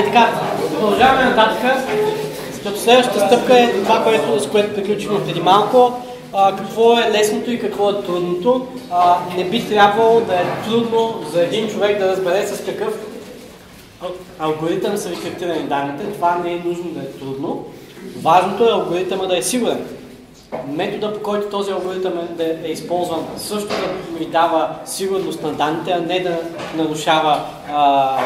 И така, продължаваме нататък. Като следващата стъпка е това, което, с което приключихме преди малко. А, какво е лесното и какво е трудното. А, не би трябвало да е трудно за един човек да разбере с какъв алгоритъм са ви данните. Това не е нужно да е трудно. Важното е алгоритъма да е сигурен. Метода, по който този алгоритъм е, да е използван, също да ви дава сигурност на данните, а не да нарушава а,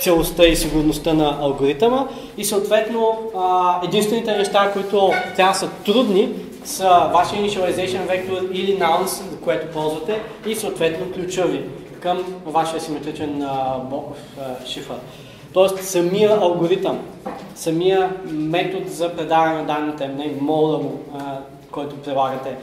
целостта и сигурността на алгоритъма. И съответно, а, единствените неща, които трябва са трудни, са вашия initialization вектор или nonce, което ползвате, и съответно ключа ви към вашия симетричен а, шифър. Тоест самия алгоритъм, самия метод за предаване на данните, не мода му, който прилагате,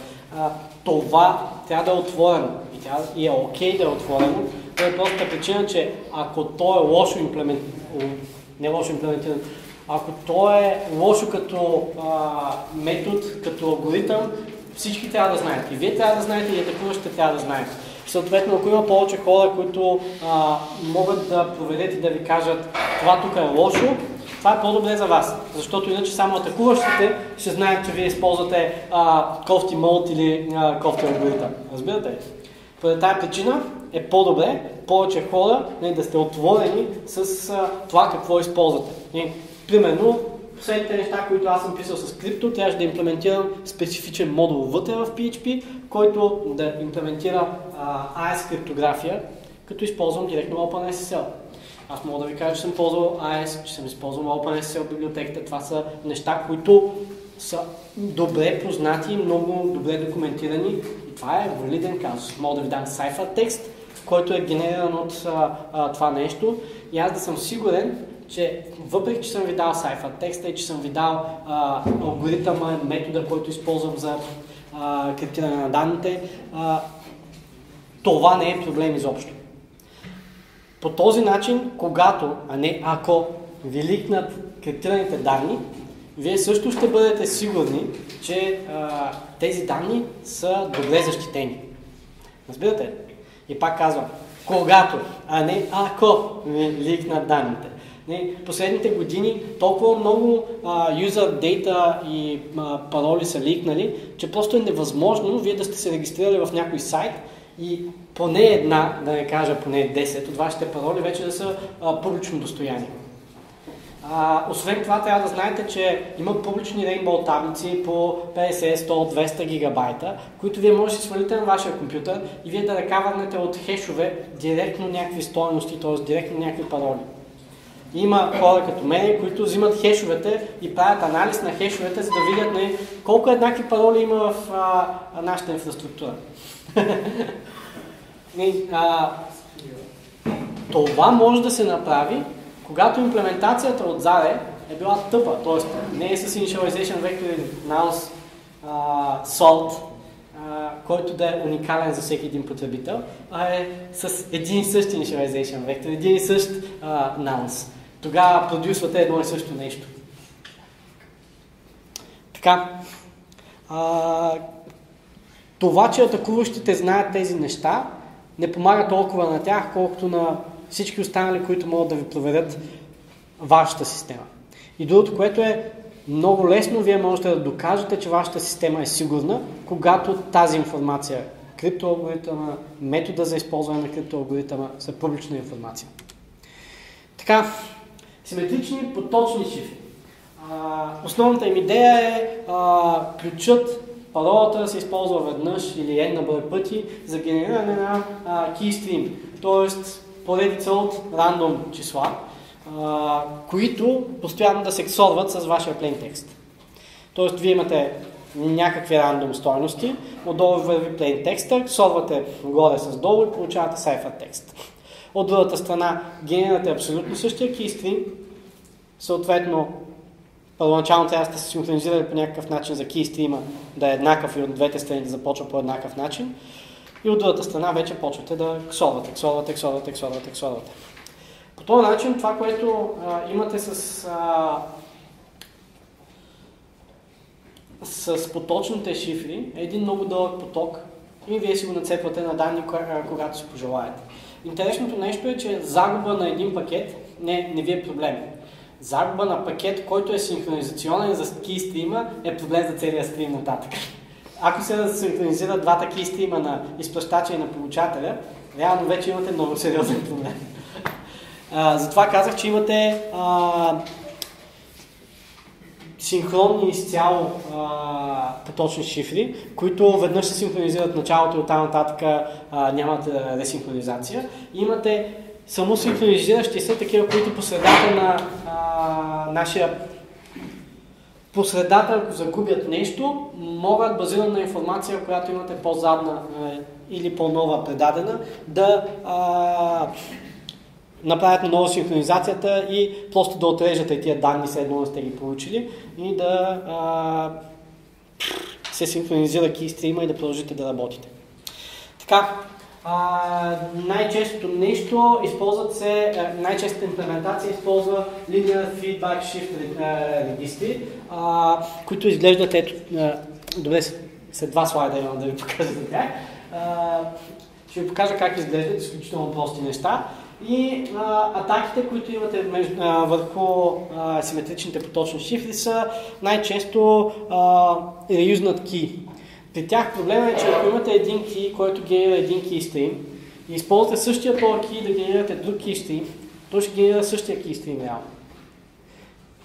това трябва да е отворено и, трябва, и е окей okay да е отворено. Това е причина, че ако то е лошо имплементирано, не лошо имплементирано, ако то е лошо като а, метод, като алгоритъм, всички трябва да знаят. И вие трябва да знаете, и атакуващите трябва да знаят. Съответно, ако има повече хора, които а, могат да проверят и да ви кажат това тук е лошо, това е по-добре за вас. Защото иначе само атакуващите ще знаят, че вие използвате а, кофти молт или а, кофти алгоритъм. Разбирате ли? Поради тази причина е по-добре повече хора не, да сте отворени с а, това какво използвате. И, примерно, последните неща, които аз съм писал с крипто, трябваше да имплементирам специфичен модул вътре в PHP, който да имплементира а, AES криптография, като използвам директно OpenSSL. Аз мога да ви кажа, че съм ползвал AES, че съм използвал OpenSSL библиотеката. Това са неща, които са добре познати и много добре документирани. Това е валиден казус. Мога да ви дам сайфа текст, който е генериран от а, а, това нещо. И аз да съм сигурен, че въпреки, че съм ви дал сайфа текста и че съм ви дал а, алгоритъма, метода, който използвам за а, криптиране на данните, а, това не е проблем изобщо. По този начин, когато, а не ако ви ликнат криптираните данни, вие също ще бъдете сигурни, че а, тези данни са добре защитени. Разбирате? И пак казвам, когато, а не ако ви ликнат данните. Не, последните години толкова много юзер дейта и а, пароли са ликнали, че просто е невъзможно вие да сте се регистрирали в някой сайт и поне една, да не кажа поне 10 от вашите пароли вече да са а, публично достояние. Освен това, трябва да знаете, че има публични Rainbow таблици по 50, 100, 200 гигабайта, които вие можете да си свалите на вашия компютър и вие да рекавърнете от хешове директно някакви стоености, т.е. директно някакви пароли. Има хора като мен, които взимат хешовете и правят анализ на хешовете, за да видят не, нали, колко еднакви пароли има в а, нашата инфраструктура. и, а, това може да се направи, когато имплементацията от Zare е била тъпа, т.е. не е с initialization vector nonce uh, salt, uh, който да е уникален за всеки един потребител, а е с един и същ initialization vector, един и същ uh, nonce тогава продюсвате едно и също нещо. Така. А, това, че атакуващите знаят тези неща, не помага толкова на тях, колкото на всички останали, които могат да ви проверят вашата система. И другото, което е много лесно, вие можете да докажете, че вашата система е сигурна, когато тази информация, криптоалгоритъма, метода за използване на криптоалгоритъма са публична информация. Така, симетрични поточни шифри. Основната им идея е а, ключът, паролата да се използва веднъж или една брой пъти за генериране на а, keystream, т.е. поредица от рандом числа, които постоянно да се ксорват с вашия plain текст. Тоест, вие имате някакви рандом стойности, отдолу върви plain текста, ксорвате горе с долу и получавате cipher текст. От другата страна генерирате абсолютно същия keystream, съответно първоначално трябва да се синхронизирали по някакъв начин за keystream да е еднакъв и от двете страни да започва по еднакъв начин. И от другата страна вече почвате да ксорвате, ксорвате, ксорвате, ксорвате, ксорвате. По този начин това, което а, имате с, а, с поточните шифри е един много дълъг поток и вие си го нацепвате на данни, когато си пожелаете. Интересното нещо е, че загуба на един пакет не, не ви е проблем. Загуба на пакет, който е синхронизационен за кейстрима, е проблем за целия стрим нататък. Ако се синхронизират двата кейстрима на изплащача и на получателя, реално вече имате много сериозен проблем. А, затова казах, че имате а, синхронни изцяло а, поточни шифри, които веднъж се синхронизират началото и оттам нататък а, нямат ресинхронизация. И имате само синхронизиращи се такива, които по средата на а, нашия по средата, ако загубят нещо, могат, базирано на информация, която имате по-задна или по-нова предадена, да а, направят на ново синхронизацията и просто да отрежете тия данни, след едно сте ги получили и да а, се синхронизира кейстрима и да продължите да работите. Така, най-честото нещо използват се, най-честата имплементация използва Linear Feedback Shift регистри, които изглеждат ето, добре, след два слайда имам да ви покажа за тях. Ще ви покажа как изглеждат изключително прости неща. И а, атаките, които имате между, а, върху а, симетричните поточни шифри са най-често реюзнат ки. При тях проблема е, че ако имате един ки, който генерира един keystream и използвате същия този ки да генерирате друг keystream, той ще генерира същия keystream реално.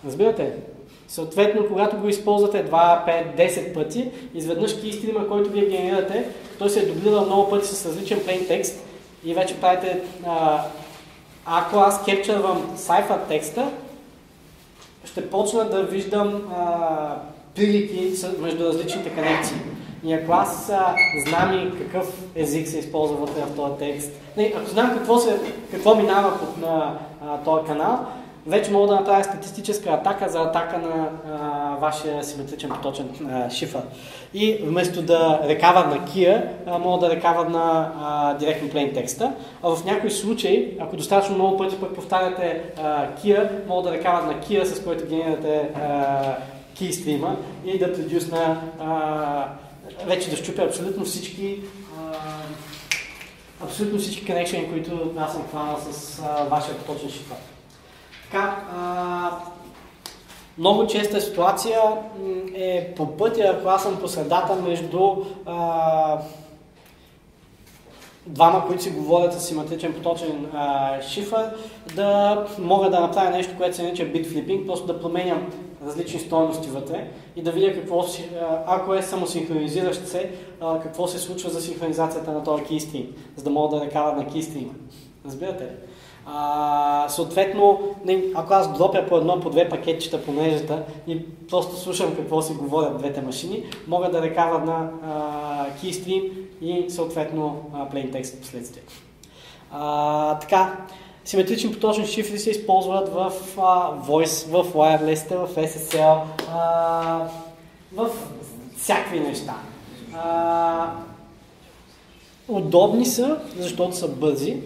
Разбирате? Съответно, когато го използвате 2, 5, 10 пъти, изведнъж keystream, който вие генерирате, той се е дублирал много пъти с различен plain текст и вече правите а, ако аз кепчървам сайфа текста, ще почна да виждам а, прилики между различните конекции. И ако аз а, знам и какъв език се използва вътре в този текст, не, ако знам какво, се, какво минава под на а, този канал, вече мога да направя статистическа атака за атака на а, вашия симетричен поточен а, шифър. И вместо да рекавам на Kia, а, мога да рекавам на а, директно plain текста. А в някои случаи, ако достатъчно много пъти пък повтаряте а, Kia, мога да рекавам на Kia, с който генерирате кейстрима и да предюсна вече да щупя абсолютно всички абсолютно всички коннекшени, които аз съм хванал с а, вашия поточен шифър. Така, а, много честа ситуация е по пътя, ако аз съм по средата между а, двама, които си говорят с симетричен поточен а, шифър, да мога да направя нещо, което се нарича битфлипинг, просто да променям различни стоености вътре и да видя какво ако е самосинхронизиращ се, а, какво се случва за синхронизацията на този кейстрим, за да мога да рекава на кейстрима. Разбирате ли? А, съответно, ако аз дропя по едно, по две пакетчета по мрежата и просто слушам какво си говорят двете машини, мога да рекава на а, keystream и съответно plain text последствие. А, така, симетрични поточни шифри се използват в а, Voice, в Wireless, в SSL, а, в всякакви неща. А, удобни са, защото са бързи.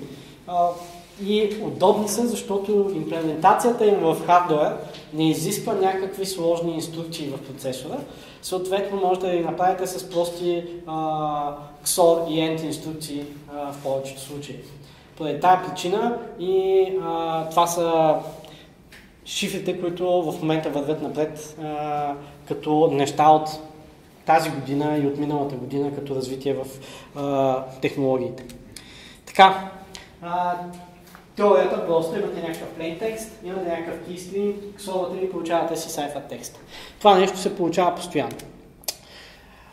А, и удобни са, защото имплементацията им в хардвер не изисква някакви сложни инструкции в процесора. Съответно, може да ги направите с прости а, XOR и END инструкции а, в повечето случаи. Поради тази причина и а, това са шифрите, които в момента вървят напред а, като неща от тази година и от миналата година като развитие в а, технологиите. Така, а, Теорията просто имате някакъв plain текст, имате някакъв keystream, ксовате и получавате си сайфа текста. Това нещо се получава постоянно.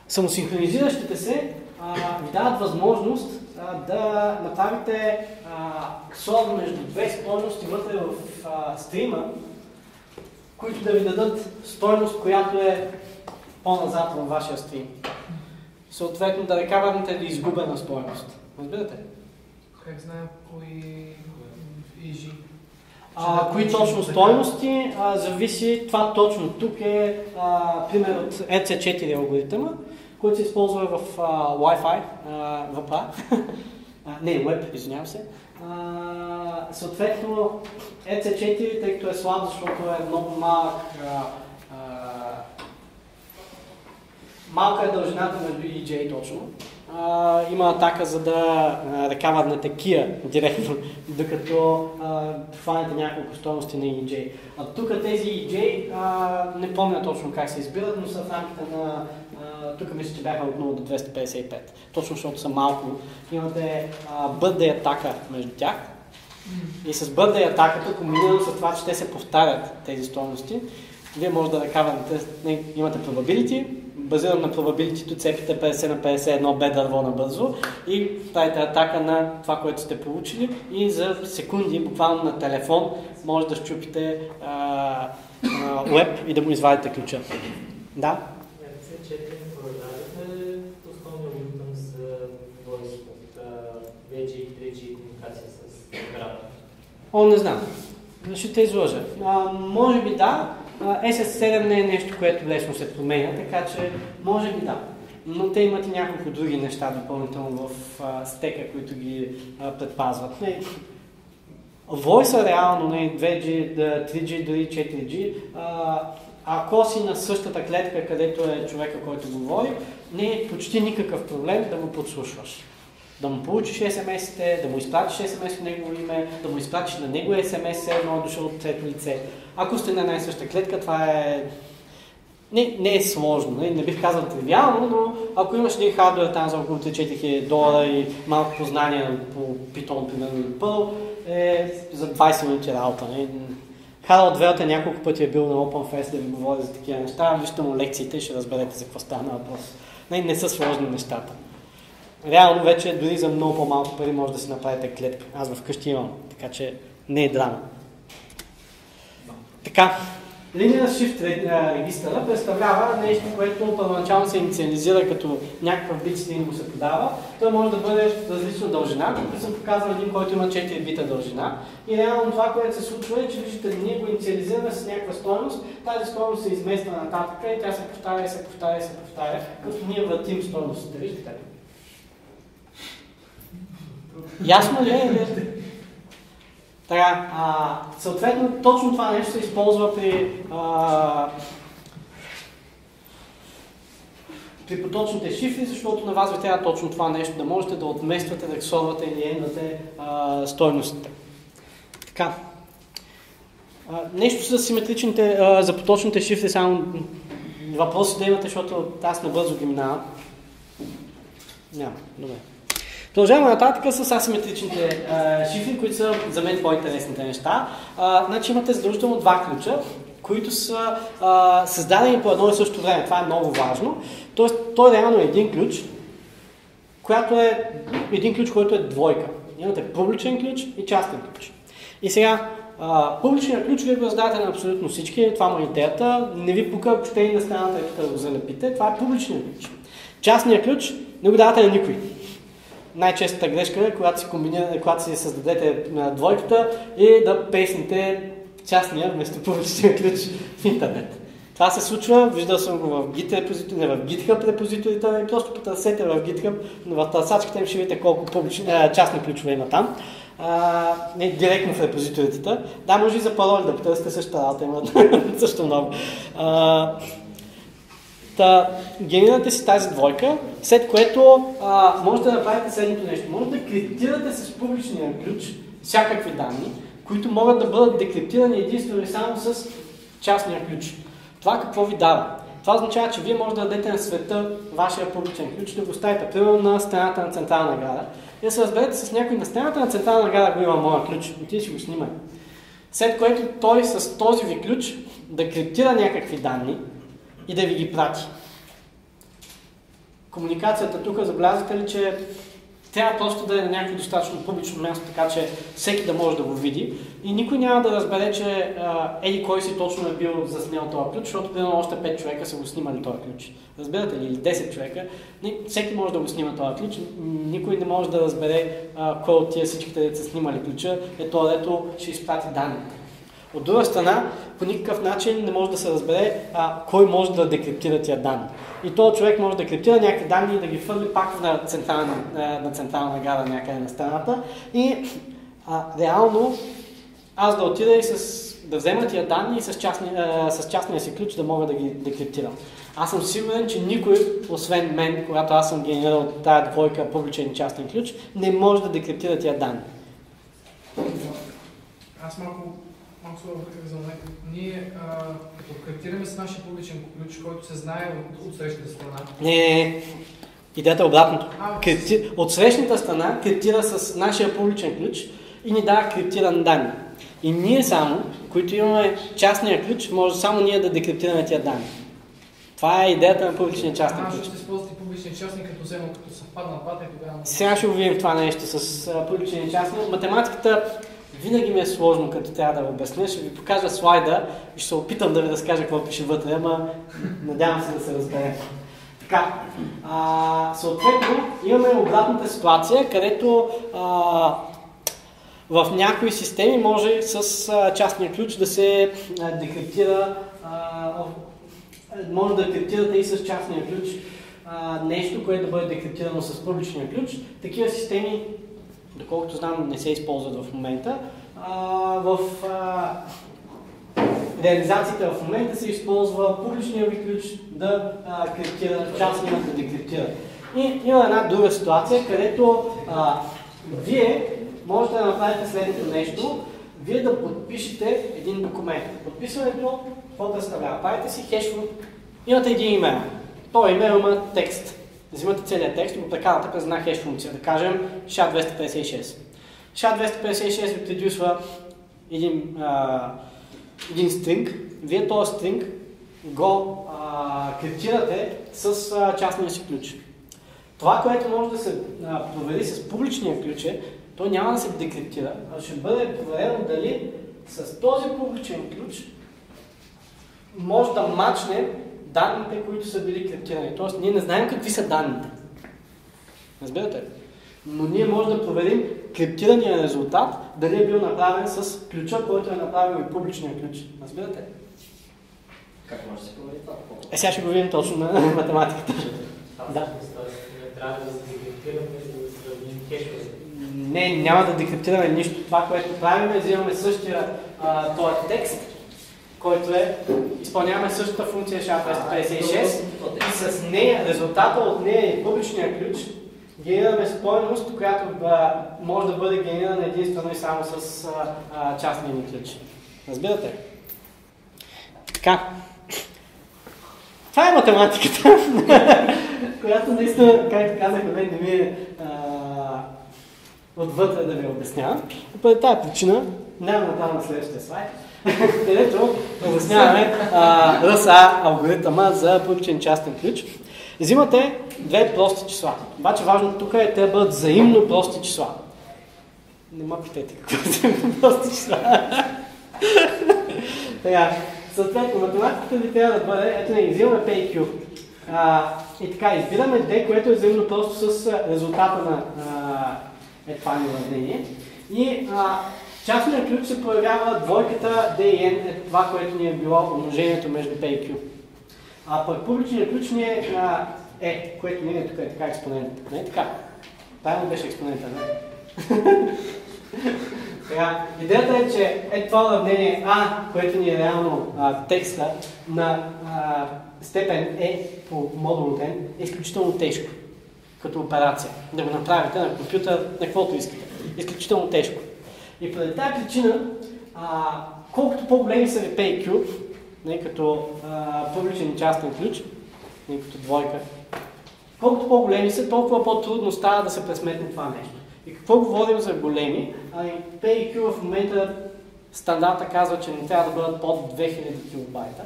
Самосинхронизиращите се а, ви дават възможност да направите ксор между две стойности вътре в а, стрима, които да ви дадат стойност, която е по-назад във вашия стрим. Съответно да рекавате да изгубена стойност. Разбирате? Как знаем кои а, кои точно стойности, а, зависи, това точно тук е а, пример от EC4 алгоритъма, който се използва в а, Wi-Fi, а, VPA, не, Web, извинявам се. А, съответно, EC4, тъй като е слаб, защото е много малък, а, а, малка е дължината между EJ точно, а, има атака за да рекавърнете Kia директно, докато а, хванете няколко стоености на EJ. А тук тези EJ, а, не помня точно как се избират, но са в рамките на тук мисля, че бяха от 0 до 255. Точно защото са малко. Имате бъдде атака между тях. И с бъдде атаката, комбинирано с това, че те се повтарят тези стоености, вие може да рекавате, имате probability, базиран на probability, цепите 50 на 51 бе дърво набързо и правите атака на това, което сте получили и за секунди, буквално на телефон, може да щупите а, а, веб и да му извадите ключа. Да? О, не знам. Ще те изложа. А, може би да. SS7 не е нещо, което лесно се променя, така че може би да. Но те имат и няколко други неща допълнително в а, стека, които ги а, предпазват. Voice реално, не, 2G, 3G, дори 4G, а, ако си на същата клетка, където е човека, който говори, не е почти никакъв проблем да му подслушваш да му получиш SMS-ите, да му изпратиш SMS в негово име, да му изпратиш на него SMS, едно е дошъл от трето лице. Ако сте на най-съща клетка, това е... Не, не е сложно, не, не бих казал тривиално, но ако имаш един хардвер там за около 4000 долара и малко познание по Python, примерно или Perl, е за 20 минути работа. Не? Харалд Велт няколко пъти е бил на OpenFest да ви говори за такива неща. Вижте му лекциите и ще разберете за какво стана въпрос. Не, не са сложни нещата реално вече дори за много по-малко пари може да си направите клетка. Аз вкъщи имам, така че не е драма. Така, линия Shift регистъра представлява нещо, което първоначално се инициализира като някакъв бит стринг го се подава. Той може да бъде различна дължина. Тук съм показал един, който има 4 бита дължина. И реално това, което се случва е, че виждате, ние го инициализираме с някаква стоеност. Тази стоеност се измества нататък и тя се повтаря и се повтаря и се повтаря, като ние въртим стоеностите. Виждате ли? Ясно ли е? Така, а, съответно, точно това нещо се използва при, а, при поточните шифри, защото на вас ви трябва точно това нещо, да можете да отмествате, да ексорвате или ендате стойностите. Така. А, нещо за симетричните, а, за поточните шифри, само въпроси да имате, защото аз набързо ги минавам. Няма, добре. Продължаваме нататък с асиметричните а, шифри, които са за мен по-интересните неща. А, значи имате задължително два ключа, които са а, създадени по едно и също време. Това е много важно. Тоест, той реално е един ключ, която е един ключ, който е двойка. Имате публичен ключ и частен ключ. И сега, публичният ключ вие го раздавате на абсолютно всички, това му е идеята. Не ви пука, че и на страната и да го залепите. Това е публичният ключ. Частният ключ не го давате на никой най-честата грешка когато си, комбинирате, когато си създадете двойката и да песните частния вместо публичния ключ в интернет. Това се случва, виждал съм го в Git репозитори, не в GitHub репозиторите, и просто потърсете в GitHub, но в търсачката им ще видите колко публични, а, частни ключове има там. А, не директно в репозиторите. Да, може и за пароли да потърсите същата работа, има също много. А, Та, генерирате си тази двойка, след което а, можете да направите следното нещо. Може да криптирате с публичния ключ всякакви данни, които могат да бъдат декриптирани единствено и само с частния ключ. Това какво ви дава? Това означава, че вие може да дадете на света вашия публичен ключ, да го ставите примерно на стената на Централна града и да се разберете с някой на стената на Централна града го има моя ключ, и ти си го снимай. След което той с този ви ключ да криптира някакви данни, и да ви ги прати. Комуникацията тук, забелязвате ли, че трябва просто да е на някакво достатъчно публично място, така че всеки да може да го види. И никой няма да разбере, че а, еди кой си точно е бил заснел този ключ, защото примерно още 5 човека са го снимали този ключ. Разбирате ли? Или 10 човека. Всеки може да го снима този ключ. Никой не може да разбере кой от тия всичките деца снимали ключа е то, дето ще изпрати данните. От друга страна, по никакъв начин не може да се разбере а, кой може да декриптира тия данни. И този човек може да криптира някакви данни и да ги фърли пак на централна, на централна гара някъде на страната. И а, реално аз да отида и с да взема тия данни и с, частни, а, с частния си ключ да мога да ги декриптирам. Аз съм сигурен, че никой, освен мен, когато аз съм генерирал тази двойка публичен частен ключ, не може да декриптира тия данни. Аз малко, малко се обърках за момент. Ние, а, като с нашия публичен ключ, който се знае от, от срещата страна. Не, не. Идеята е обратното. А, Крипти... От срещната страна криптира с нашия публичен ключ и ни дава криптиран данни. И ние само, които имаме частния ключ, може само ние да декриптираме тия данни. Това е идеята на публичния частен ключ. ще използвате публичния частник, като взема, като съвпаднат двата и тогава... Сега ще го видим това нещо с и частен. Математиката винаги ми е сложно, като трябва да обясня. Ще ви покажа слайда и ще се опитам да ви разкажа какво пише вътре, ама надявам се да се разбере. Така, а, съответно имаме обратната ситуация, където а, в някои системи може с а, частния ключ да се а, декриптира, а, може да криптирате и с частния ключ а, нещо, което да бъде декриптирано с публичния ключ. Такива системи, доколкото знам, не се използват в момента. В реализацията в момента се използва публичния ви ключ да криптира, частния да декриптира. И има една друга ситуация, където вие можете да направите следното нещо. Вие да подпишете един документ. Подписването, какво представлява? Правите си хешфункт, имате един имейл. Той имейл има текст. Взимате целият текст и го прекарате през една хеш функция, да кажем SHA-256. SHA-256 ви един, а, един стринг. Вие този стринг го а, криптирате с а, частния си ключ. Това, което може да се а, провери с публичния ключ е, то няма да се декриптира, а ще бъде проверено дали с този публичен ключ може да мачне данните, които са били криптирани. Тоест, ние не знаем какви са данните. Разбирате ли? Но ние можем да проверим криптирания резултат, дали е бил направен с ключа, който е направил и публичния ключ. Разбирате ли? Как може да се провери това? Е, сега ще го видим точно на математиката. Да. Не трябва да се декриптираме, за да сравним хешовете. Не, няма да декриптираме нищо. Това, което правим, е взимаме същия а, този текст, който е, изпълняваме същата функция SHA-256 и с нея, резултата от нея и публичния ключ, генерираме стойност, която а, може да бъде генерирана единствено и само с а, а, частния ни ключ. Разбирате? Така. Това е математиката, която наистина, както казах, на мен не ми е отвътре да ви обяснявам. Поради тази причина, няма да на следващия слайд, където обясняваме а, RSA алгоритъма за публичен частен ключ. Взимате две прости числа. Обаче важно тук е те да бъдат взаимно прости числа. Не ма питайте какво са взаимно прости числа. Така, съответно, математиката ви трябва да бъде, ето не, взимаме P и Q. А, и така, избираме D, което е взаимно просто с резултата на а, е това. И а, частният ключ се проявява двойката D и N, е това, което ни е било умножението между P и Q. А пък публичният ключ ни е а, е, което не е тук е така експонент. Не е така. Правилно беше експонента, не? Сега, идеята е, че е това уравнение А, което ни е реално а, текста на а, степен Е по модул N, е изключително тежко като операция. Да го направите на компютър, на каквото искате. Изключително тежко. И поради тази причина, а, колкото по-големи са ви P и Q, не, като а, публичен и частен ключ, не, като двойка, колкото по-големи са, толкова по-трудно става да се пресметне това нещо. И какво говорим за големи? Ами, P и Q в момента стандарта казва, че не трябва да бъдат под 2000 килобайта.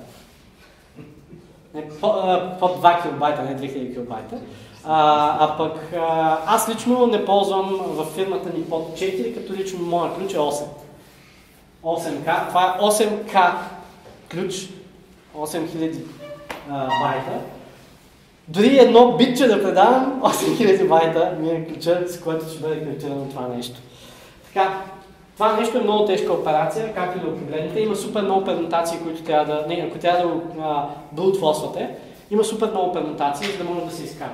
Не, по, а, под 2 килобайта, не 2000 килобайта. А, а пък а, аз лично не ползвам във фирмата ни под 4, като лично моя ключ е 8. 8К. Това е 8К ключ. 8000 а, байта. Дори едно битче да предавам, 8000 байта ми е ключа, с който ще бъде криптирано това нещо. Така, това нещо е много тежка операция, както и да погледнете. Има супер много пермутации, които трябва да, не, ако трябва да го има супер много пермутации, за да може да се изкара.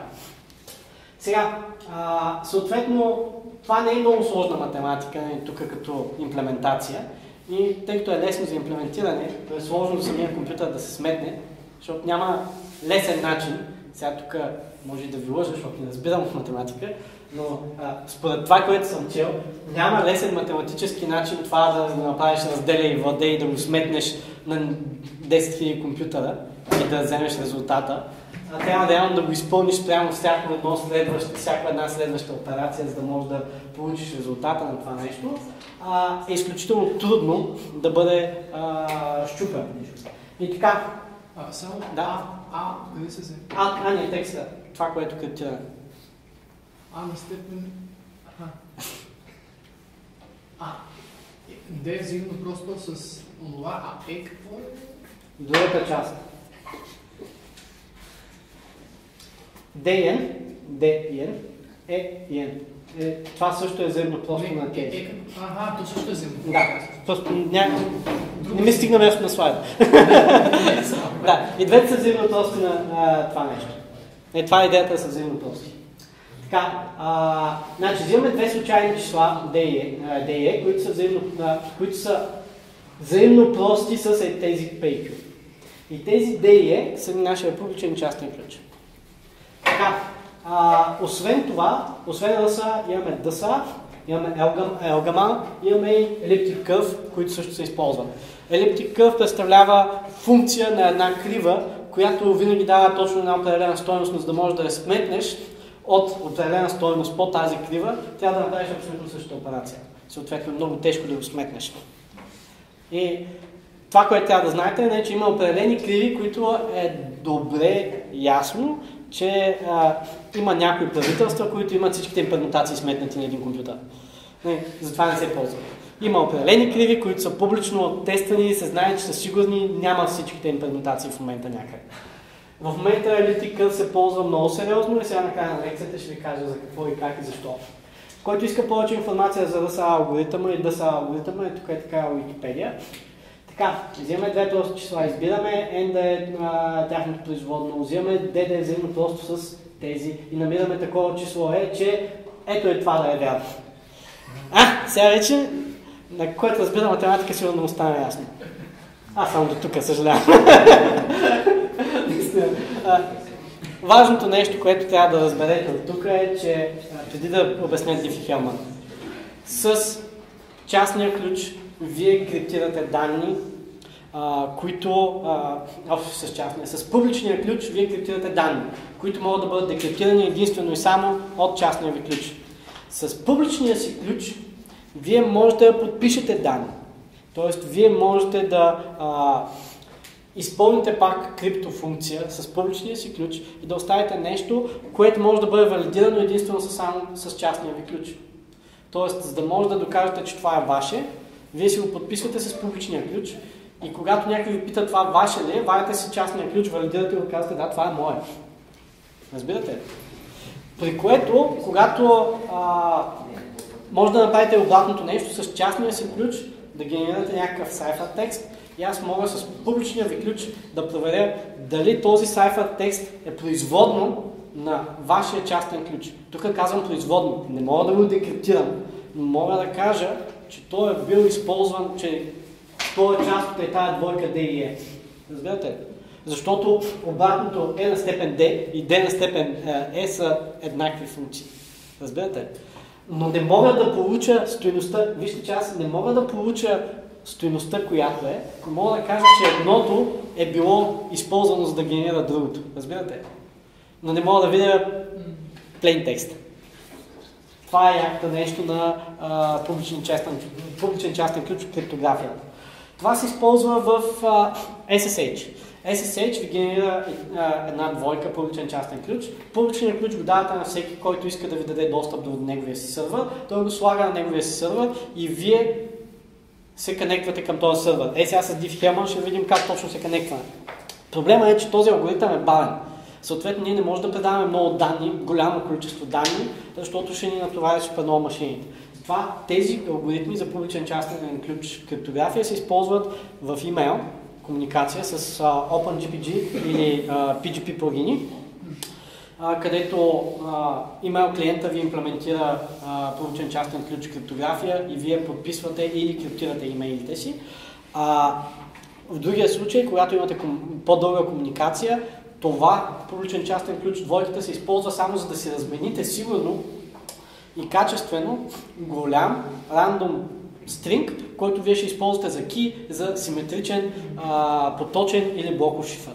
Сега, а, съответно, това не е много сложна математика, не, тук като имплементация. И тъй като е лесно за имплементиране, то е сложно за самия компютър да се сметне, защото няма лесен начин, сега тук може и да ви лъжа, защото не разбирам от математика, но а, според това, което съм чел, няма лесен математически начин това да го направиш разделя и владе и да го сметнеш на 10 000 компютъра и да вземеш резултата. А, трябва да реално да го изпълниш прямо всяко едно следващо, всяка една следваща операция, за да можеш да получиш резултата на това нещо. А, е изключително трудно да бъде а, щупен. И така, А, само Да. А, А, къде се взе? а, а не текста, това, което криптира. А на степен... Аха. А. е, Д е взаимно просто с онова, а Е какво е? Другата част. DN, DN, е N. Е, това също е взаимно просто Не, на е, тези. е, Ага, то също е взаимно. Да, просто ня... не ми стигна място на слайда. да, и двете са взаимно прости на а, това нещо. Е, това е идеята да са взаимно прости. Така, а, значи взимаме две случайни числа, D и E, а, D и E, които са взаимно, а, които са взаимно прости с е, тези P и тези D и E са нашия публичен частен ключ. Така, а, освен това, освен RSA, имаме DSA, имаме Elgam, Elgamal, имаме и Elliptic Curve, които също се използват. Elliptic Curve представлява функция на една крива, която винаги дава точно една определена стойност, но за да можеш да я сметнеш от определена стойност по тази крива, трябва да направиш абсолютно същата операция. Съответно, е много тежко да го сметнеш. И това, което трябва да знаете, е, че има определени криви, които е добре ясно, че а, има някои правителства, които имат всичките им сметнати на един компютър. Не, затова не се ползват. Има определени криви, които са публично тествани и се знае, че са сигурни, няма всичките им пермутации в момента някъде. В момента Elliptic се ползва много сериозно и сега на края на лекцията ще ви кажа за какво и как и защо. Който иска повече информация за RSA алгоритъма и DSA алгоритъма, е тук е така Wikipedia. Така, взимаме две прости числа, избираме n да е а, тяхното производно, взимаме d да е взаимно просто с тези и намираме такова число е, че ето е това да е вярно. А, сега вече, на който разбира математика, сигурно му стане ясно. Аз само до тук, съжалявам. Важното нещо, което трябва да разберете от тук е, че преди да обясня Дифи Хелман, с частния ключ вие криптирате данни, а, които, а, о, с частния, с публичния ключ вие криптирате данни, които могат да бъдат декриптирани единствено и само от частния ви ключ. С публичния си ключ вие можете да подпишете данни. Тоест, вие можете да а, изпълните пак криптофункция с публичния си ключ и да оставите нещо, което може да бъде валидирано единствено само с частния ви ключ. Тоест, за да може да докажете, че това е ваше, вие си го подписвате с публичния ключ и когато някой ви пита това ваше ли е, вадите си частния ключ, валидирате и го казвате, да, това е мое. Разбирате? При което, когато а, може да направите обратното нещо с частния си ключ, да генерирате някакъв сайфър текст и аз мога с публичния ви ключ да проверя дали този сайфър текст е производно на вашия частен ключ. Тук казвам производно. Не мога да го декриптирам, но мога да кажа, че той е бил използван, че той е част от тази двойка D и E. Разбирате? Защото обратното е на степен D и D на степен E са еднакви функции. Разбирате? Но не мога да получа стоеността. Вижте, че аз не мога да получа стоеността, която е, но мога да кажа, че едното е било използвано за да генерира другото. Разбирате? Но не мога да видя plain текст. Това е якото нещо на а, публичен, частен, публичен частен ключ в криптографията. Това се използва в SSH. SSH ви генерира една двойка публичен частен ключ. Публичният ключ го давате на всеки, който иска да ви даде достъп до неговия си сървър. Той го слага на неговия си сървър и вие се конектвате към този сървър. Е, сега с Diffie ще видим как точно се конектваме. Проблема е, че този алгоритъм е бавен. Съответно, ние не можем да предаваме много данни, голямо количество данни, защото ще ни натовари супер много машините. Затова тези алгоритми за публичен частен ключ криптография се използват в имейл, комуникация с OpenGPG или PGP плагини. където имейл клиента ви имплементира а, получен частен ключ криптография и вие подписвате или криптирате имейлите си. А, в другия случай, когато имате по-дълга комуникация, това публичен частен ключ, двойката се използва само за да си размените сигурно и качествено голям рандом стринг, който вие ще използвате за ки, за симетричен, а, поточен или блоков шифър.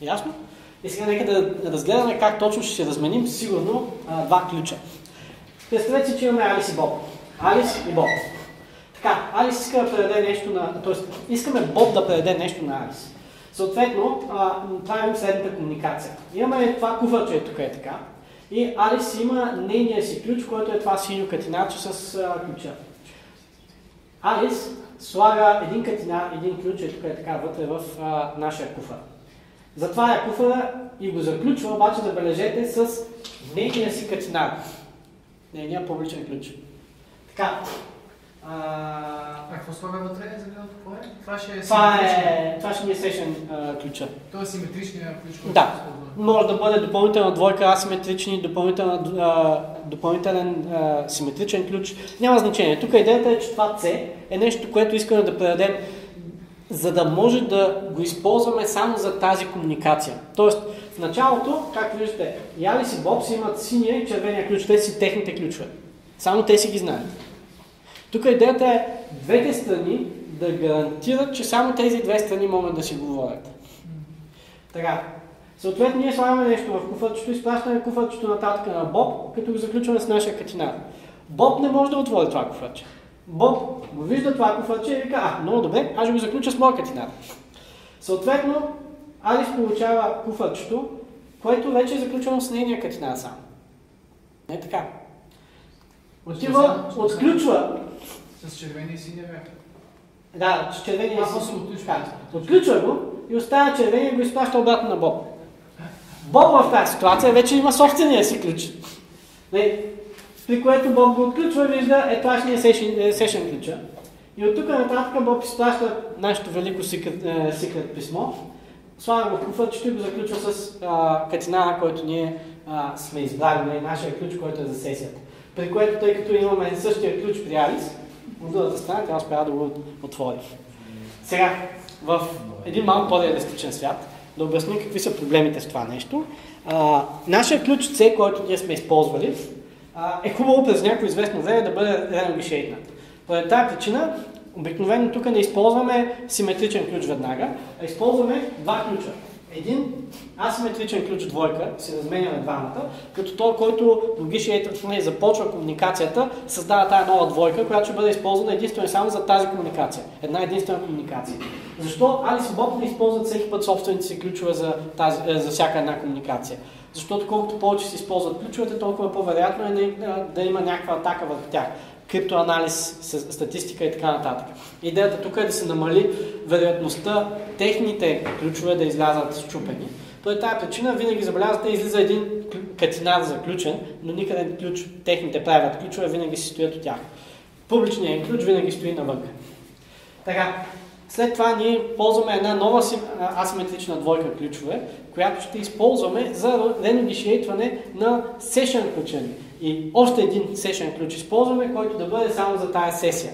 Ясно? И сега нека да разгледаме как точно ще се разменим сигурно а, два ключа. Представете си, че имаме Алис и Боб. Алис и Боб. Така, Алис иска да предаде нещо на... Тоест, искаме Боб да предаде нещо на Алис. Съответно, правим следната комуникация. Имаме това куфърче, тук е така. И Алис има нейния си ключ, който е това синьо катинарче с а, ключа. Алис слага един катинар, един ключ, е тук е така вътре в а, нашия куфър. Затваря куфъра и го заключва, обаче забележете с нейния си катинар. Нейния публичен ключ. Така, а, какво слага вътре? За какво е? Това ще е това, е, това ще ни е сешен ключа. Това е симетричният ключ, Да. Може да бъде допълнителна двойка асиметрични, допълнителен а, симетричен ключ. Няма значение. Тук идеята е, че това C е нещо, което искаме да предадем, за да може да го използваме само за тази комуникация. Тоест, в началото, както виждате, Ялис и Боб си имат синия и червения ключ, те си техните ключове. Само те си ги знаят. Тук идеята е двете страни да гарантират, че само тези две страни могат да си говорят. Така. Съответно, ние слагаме нещо в куфърчето, изпращаме куфърчето нататък на Боб, като го заключваме с нашия катинар. Боб не може да отвори това куфърче. Боб го вижда това куфърче и вика, а, много добре, аз ще го заключа с моя катинар. Съответно, Алис получава куфърчето, което вече е заключено с нейния катинар сам. Не така. Отива, отключва с червения и синия век. Да, с червения и синия. Отключва. отключва го и оставя червения и го изпраща обратно на Боб. Боб в тази ситуация вече има собствения си ключ. Не, при което Боб го отключва и вижда, е това ще е сешен, ключа. И от тук нататък Боб изпраща нашето велико секрет, е, секрет писмо, слага го в куфърчето и го заключва с а, катинара, който ние а, сме избрали, нали, нашия ключ, който е за сесията. При което, тъй като имаме същия ключ при Алис, от другата страна тя успява да го отвори. Сега, в един малко по-реалистичен свят, да обясним какви са проблемите с това нещо. А, нашия ключ C, който ние сме използвали, а, е хубаво през някое известно време да бъде реногишейтнат. Поради тази причина, обикновено тук не използваме симетричен ключ веднага, а използваме два ключа един асиметричен ключ двойка, си разменяме двамата, като той, който логичният не започва комуникацията, създава тази нова двойка, която ще бъде използвана единствено и само за тази комуникация. Една единствена комуникация. Защо Алис и Боб използват всеки път собствените си ключове за, тази, е, за всяка една комуникация? Защото колкото повече се използват ключовете, толкова по-вероятно е да има някаква атака върху тях криптоанализ, статистика и така нататък. Идеята тук е да се намали вероятността техните ключове да излязат счупени. По тази причина винаги забелязвате, излиза един катинар заключен, но никъде ключ, техните правят ключове винаги си стоят от тях. Публичният ключ винаги стои навън. Така, след това ние ползваме една нова асиметрична двойка ключове, която ще използваме за реногишейтване на сешен ключени. И още един сешен ключ използваме, който да бъде само за тази сесия.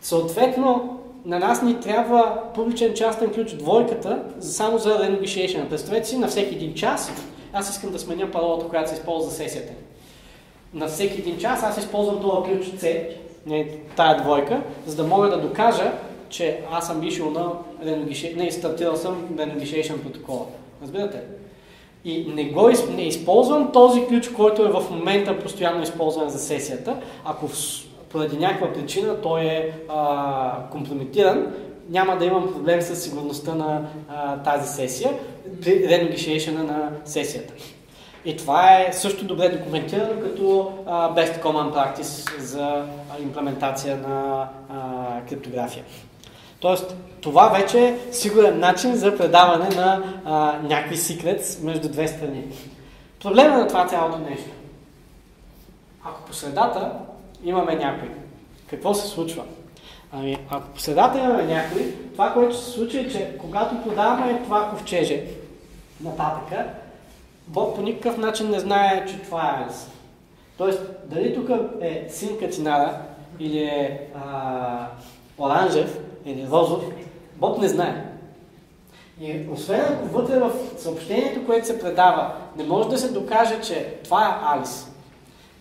Съответно, на нас ни трябва публичен частен ключ двойката само за renegociation. Представете си, на всеки един час аз искам да сменя паролата, която се използва за сесията. На всеки един час аз използвам този ключ C, не тая двойка, за да мога да докажа, че аз съм вишъл на renegociation, не, стартирал съм renegociation протокола. Разбирате? И не, го, не използвам този ключ, който е в момента постоянно използван за сесията. Ако поради някаква причина той е а, компрометиран, няма да имам проблем с сигурността на а, тази сесия при renegotiation на сесията. И това е също добре документирано като а, best common practice за имплементация на а, криптография. Тоест, това вече е сигурен начин за предаване на а, някакви секретс между две страни. Проблема на това цялото нещо. Ако по средата имаме някой, какво се случва? Ами, ако по средата имаме някой, това, което се случва е, че когато подаваме това ковчеже нататъка, Боб по никакъв начин не знае, че това е Алис. Тоест, дали тук е син Катинара или е а, оранжев или розов, Боб не знае. И освен ако вътре в съобщението, което се предава, не може да се докаже, че това е Алис,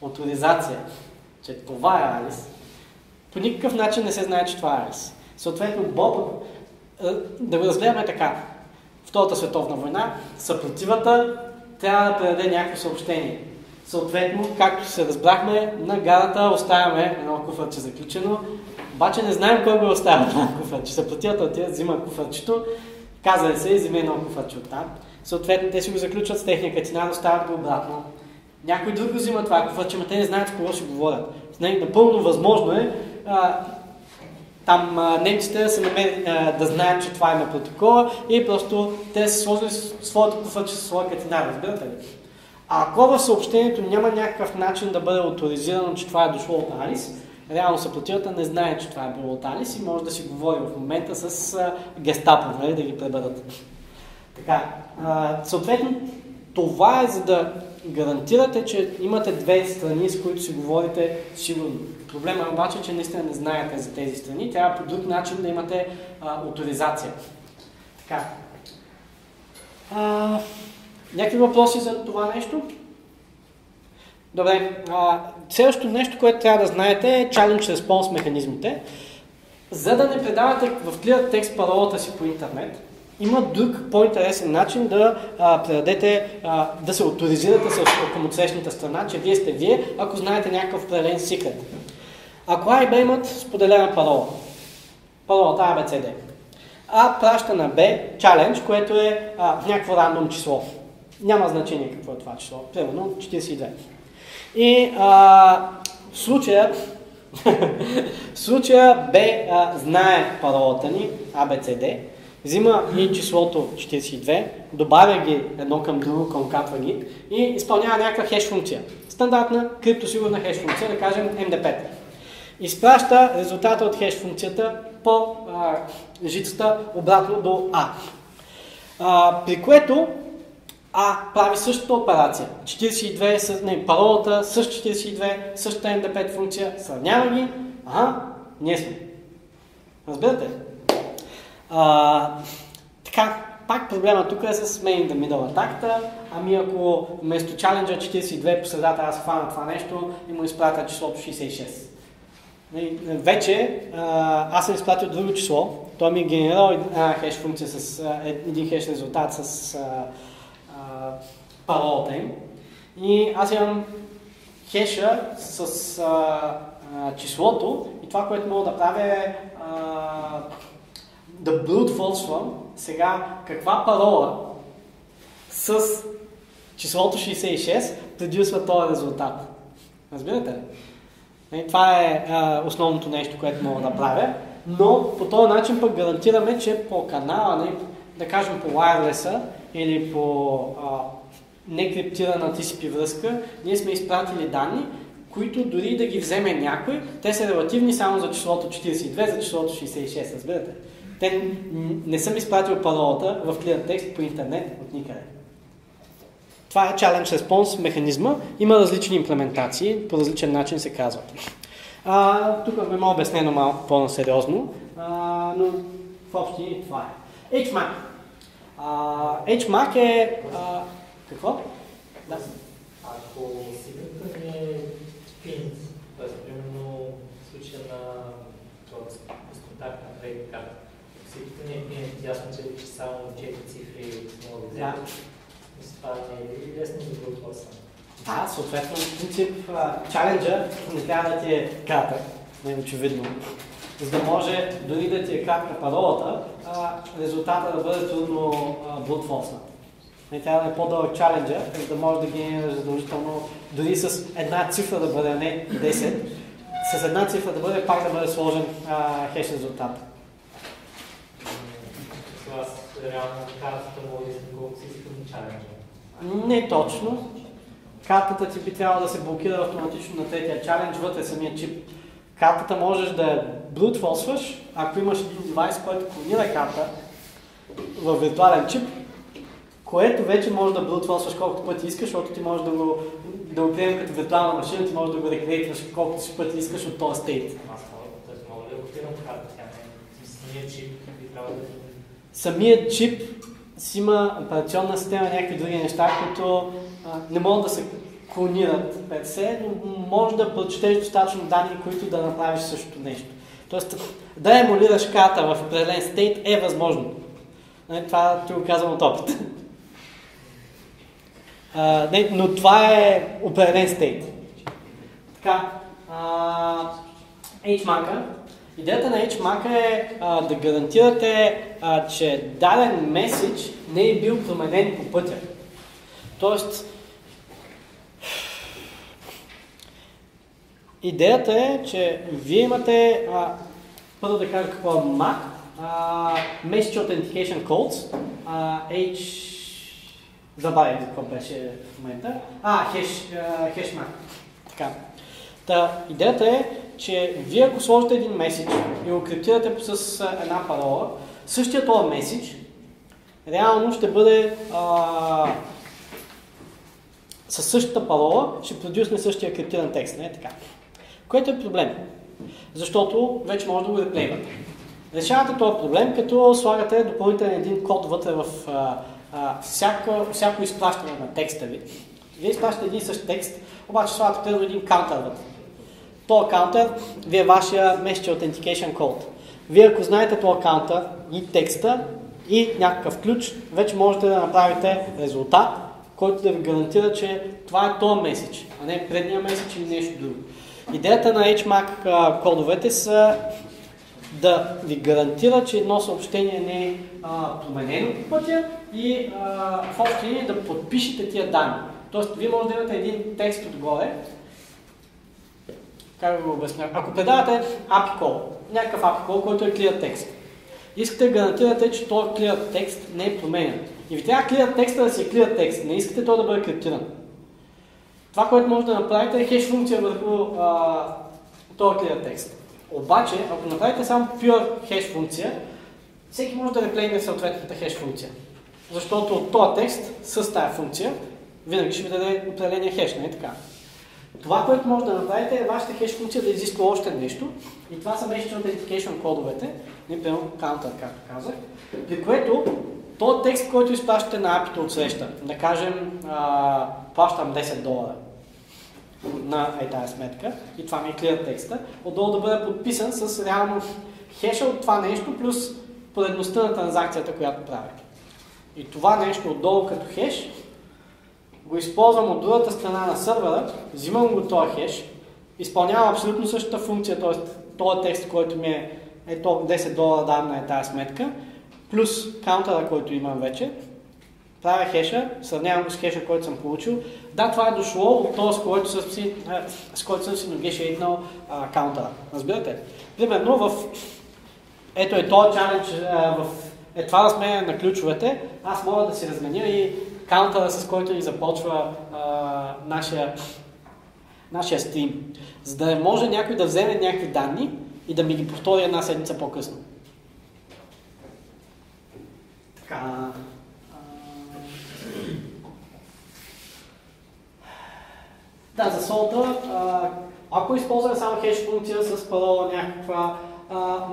авторизация, че това е Алис, по никакъв начин не се знае, че това е Алис. Съответно, Боб, е, да го разгледаме така, Втората световна война, съпротивата трябва да предаде някакво съобщение. Съответно, както се разбрахме, на гарата оставяме едно куфърче заключено, обаче не знаем кой го оставя това куфърче. Съпротивата отива, взима куфърчето, казали се взима едно куфърче от там. Съответно, те си го заключват с техния катинар, оставят го обратно. Някой друг го взима това куфърче, но те не знаят с кого ще говорят. Напълно възможно е а, там немците да, се намери, а, да знаят, че това е на протокола и просто те са сложили своята куфърче със своя катинар, разбирате ли? А ако в съобщението няма някакъв начин да бъде авторизирано, че това е дошло от Алис, реално съпротивата не знае, че това е било от и може да си говори в момента с гестапо, нали, да ги пребъдат. Така, а, съответно, това е за да гарантирате, че имате две страни, с които си говорите сигурно. Проблема е обаче, че наистина не знаете за тези страни. Трябва по друг начин да имате а, авторизация. Така. А, някакви въпроси за това нещо? Добре. А, следващото нещо, което трябва да знаете е challenge response механизмите. За да не предавате в clear текст паролата си по интернет, има друг по-интересен начин да а, предадете, а, да се авторизирате с, отсрещната страна, че вие сте вие, ако знаете някакъв определен секрет. Ако Б имат споделена парола, паролата ABCD, А праща на Б challenge, което е а, някакво рандом число. Няма значение какво е това число. Примерно 42. И а, случая случая Б а, знае паролата ни, ABCD, взима и числото 42, добавя ги едно към друго, конкатва ги и изпълнява някаква хеш функция. Стандартна криптосигурна хеш функция, да кажем MD5. Изпраща резултата от хеш функцията по а, жицата обратно до А. а. При което А прави същата операция. 42, не, паролата, също 42, същата MD5 функция, сравнява ги, ага, ние сме. Разбирате? А, така, пак проблема тук е с main the middle атаката, ами ако вместо Challenger 42 по средата аз хвана това нещо и му изпратя числото 66. Нали, вече аз съм изпратил друго число, той ми е една хеш функция с един хеш резултат с паролата им. И аз имам хеша с а, а, числото и това, което мога да правя е да brute сега каква парола с числото 66 предюсва този резултат. Разбирате ли? Нали, това е а, основното нещо, което мога да правя, но по този начин пък гарантираме, че по канала, нали, да кажем по wireless или по а, некриптирана TCP връзка, ние сме изпратили данни, които дори да ги вземе някой, те са релативни само за числото 42, за числото 66, разбирате? Те не съм изпратил паролата в clear текст по интернет от никъде. Това е challenge response механизма. Има различни имплементации, по различен начин се казват. А, тук ме мога обяснено малко по-насериозно, но в общи това е. HMAC. А, HMAC е... А, какво? Да. Ако сигурата ми е пин, т.е. примерно в случая на безконтактна кредит карта, сигурата ми е пин, ясно, че само 4 цифри мога да взема. Това не е лесно да го Да, съответно, в принцип, чаленджа не трябва да ти е кратък, не очевидно. За да може дори да ти е кратка паролата, резултата да бъде трудно брутфорснат. Не трябва да е по-дълъг чаленджа, за да може да ги задължително, дори с една цифра да бъде, не 10, с една цифра да бъде, пак да бъде сложен а, хеш резултат. Аз реално картата може да колко си искам чаленджа. Не точно. Картата ти би трябвало да се блокира автоматично на третия чалендж вътре самия чип. Картата можеш да я брутфолсваш, ако имаш един девайс, който клонира карта в виртуален чип, което вече може да брутвалстваш колкото пъти искаш, защото ти можеш да го, да го приемем като виртуална машина, ти можеш да го рекрейтваш колкото си пъти искаш от този стейт. Самият чип си има операционна система, някакви други неща, които а, не могат да се клонират пред се, но може да прочетеш достатъчно данни, които да направиш същото нещо. Тоест, да емулираш карта в определен стейт е възможно. Нали, Това ти го казвам от опит. Не, но това е определен стейт. Така, а, HMAC-а. Идеята на HMAC е а, да гарантирате, а, че даден меседж не е бил променен по пътя. Тоест, идеята е, че вие имате, а, първо да кажа какво е MAC, а, Message Authentication Codes, а, H... Забавих какво беше в момента. А, хеш, хешмак. Така. Та, идеята е, че вие ако сложите един меседж и го криптирате с една парола, същия този меседж реално ще бъде а, със същата парола, ще продюсне същия криптиран текст, не е така. Което е проблем, защото вече може да го реплейвате. Решавате този проблем, като слагате допълнителен един код вътре в а, а, всяко, всяко изплащане на текста ви. Вие изплащате един същ текст, обаче слагате примерно един каунтър вътре. Този каунтър ви е вашия Message Authentication Code. Вие ако знаете този каунтър и текста и някакъв ключ, вече можете да направите резултат, който да ви гарантира, че това е този меседж, а не предния меседж или нещо друго. Идеята на HMAC кодовете са да ви гарантира, че едно съобщение не е а, променено по пътя и а, в общи линии да подпишете тия данни. Тоест, вие може да имате един текст отгоре, как да го обясня? Ако предавате API call, някакъв API call, който е clear текст, искате да гарантирате, че този clear текст не е променен. И ви трябва clear текста да си е clear текст, не искате той да бъде криптиран. Това, което може да направите е хеш функция върху този clear текст. Обаче, ако направите само pure хеш функция, всеки може да реплейне съответната хеш функция. Защото от този текст с тази функция винаги ще ви даде определения хеш, не е така? Това, което може да направите е вашата хеш функция да изисква още нещо и това са Message Authentication кодовете, не примерно counter, както казах, при което този текст, който изплащате на апито от среща, да кажем, а, плащам 10 долара на е тази сметка и това ми е clear текста, отдолу да бъде подписан с реално хеша от това нещо плюс поредността на транзакцията, която правя. И това нещо отдолу като хеш го използвам от другата страна на сървъра, взимам го този хеш, изпълнявам абсолютно същата функция, т.е. този текст, който ми е ето 10 долара дадена е тази сметка, плюс каунтера, който имам вече, правя хеша, сравнявам го с хеша, който съм получил. Да, това е дошло от този, с който съм си, с който съм си нагешейднал каунтера. Разбирате? Примерно в... Ето е този чалендж в е това разменяне на ключовете, аз мога да си разменя и каунтера, с който ни започва а, нашия, нашия стрим. За да може някой да вземе някакви данни и да ми ги повтори една седмица по-късно. Така. Да, за солта, ако използваме само хеш функция с парола някаква,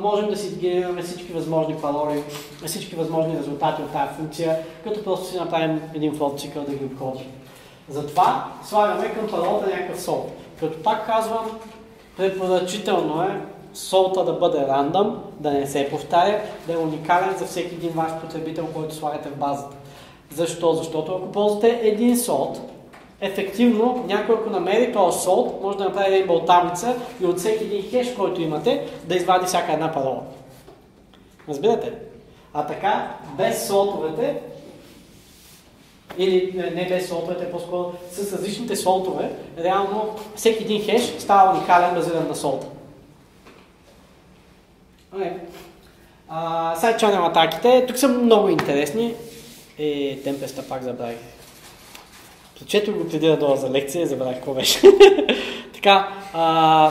можем да си генерираме всички възможни пароли, всички възможни резултати от тази функция, като просто си направим един флот цикъл да ги обходим. Затова слагаме към паролата някакъв солт. Като пак казвам, препоръчително е солта да бъде рандъм, да не се повтаря, да е уникален за всеки един ваш потребител, който слагате в базата. Защо? Защото ако ползвате един солт, ефективно някой ако намери този солт, може да направи рейнбол таблица и от всеки един хеш, който имате, да извади всяка една парола. Разбирате? А така, без солтовете, или не без солтовете, по-скоро с различните солтове, реално всеки един хеш става уникален базиран на солта. Okay. Сайт чанел атаките, тук са много интересни. Е, темпеста пак забравих. Прочетох го преди да дойда за лекция и забравих какво беше. така, а,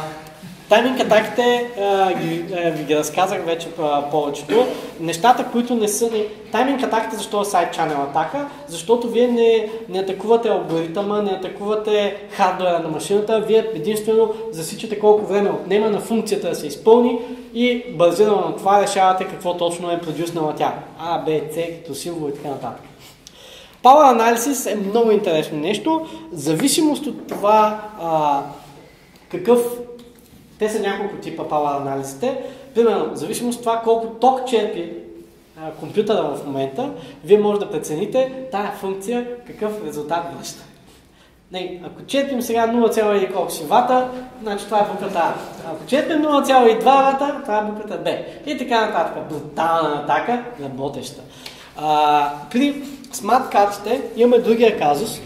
Тайминг атаките ги, ви ги разказах вече повечето. Нещата, които не са... Тайминг атаките защо е сайт channel атака? Защото вие не, не атакувате алгоритъма, не атакувате хардуера на машината, вие единствено засичате колко време отнема на функцията да се изпълни и базирано на това решавате какво точно е продюснала тя. А, Б, С, като символ и така нататък. Power Analysis е много интересно нещо. Зависимост от това а, какъв... Те са няколко типа Power анализите. Примерно, зависимост от това колко ток черпи а, компютъра в момента, вие може да прецените тая функция какъв резултат връща. Не, ако черпим сега 0,1 колко си вата, значи това е буквата А. Ако черпим 0,2 вата, това е буквата Б. И така нататък. Брутална атака, работеща. А, при смарт картите имаме другия казус.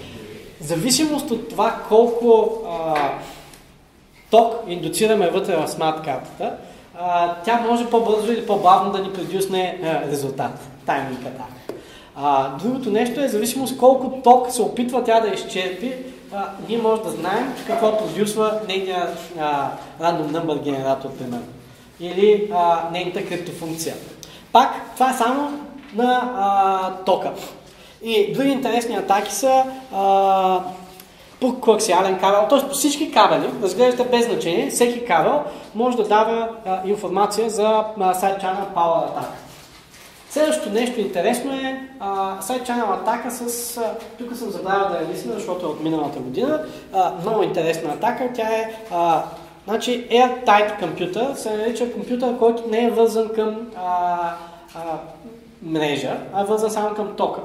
Зависимост от това колко а, ток индуцираме вътре в смарт картата, а, тя може по-бързо или по-бавно да ни предюсне резултат, тайминг атак. А, другото нещо е, зависимост колко ток се опитва тя да изчерпи, а, ние може да знаем какво продюсва нейния а, number генератор, примерно. Или а, нейната криптофункция. Пак, това е само на а, тока. И други интересни атаки са по коаксиален кабел, т.е. по всички кабели, разглеждате без значение, всеки кабел може да дава а, информация за сайт channel power атака. Следващото нещо интересно е сайт channel атака с... А, тук съм забравил да я лисна, защото е от миналата година. А, много интересна атака. Тя е... А, значи Airtight компютър се нарича компютър, който не е вързан към а, а, мрежа, а е вързан само към тока.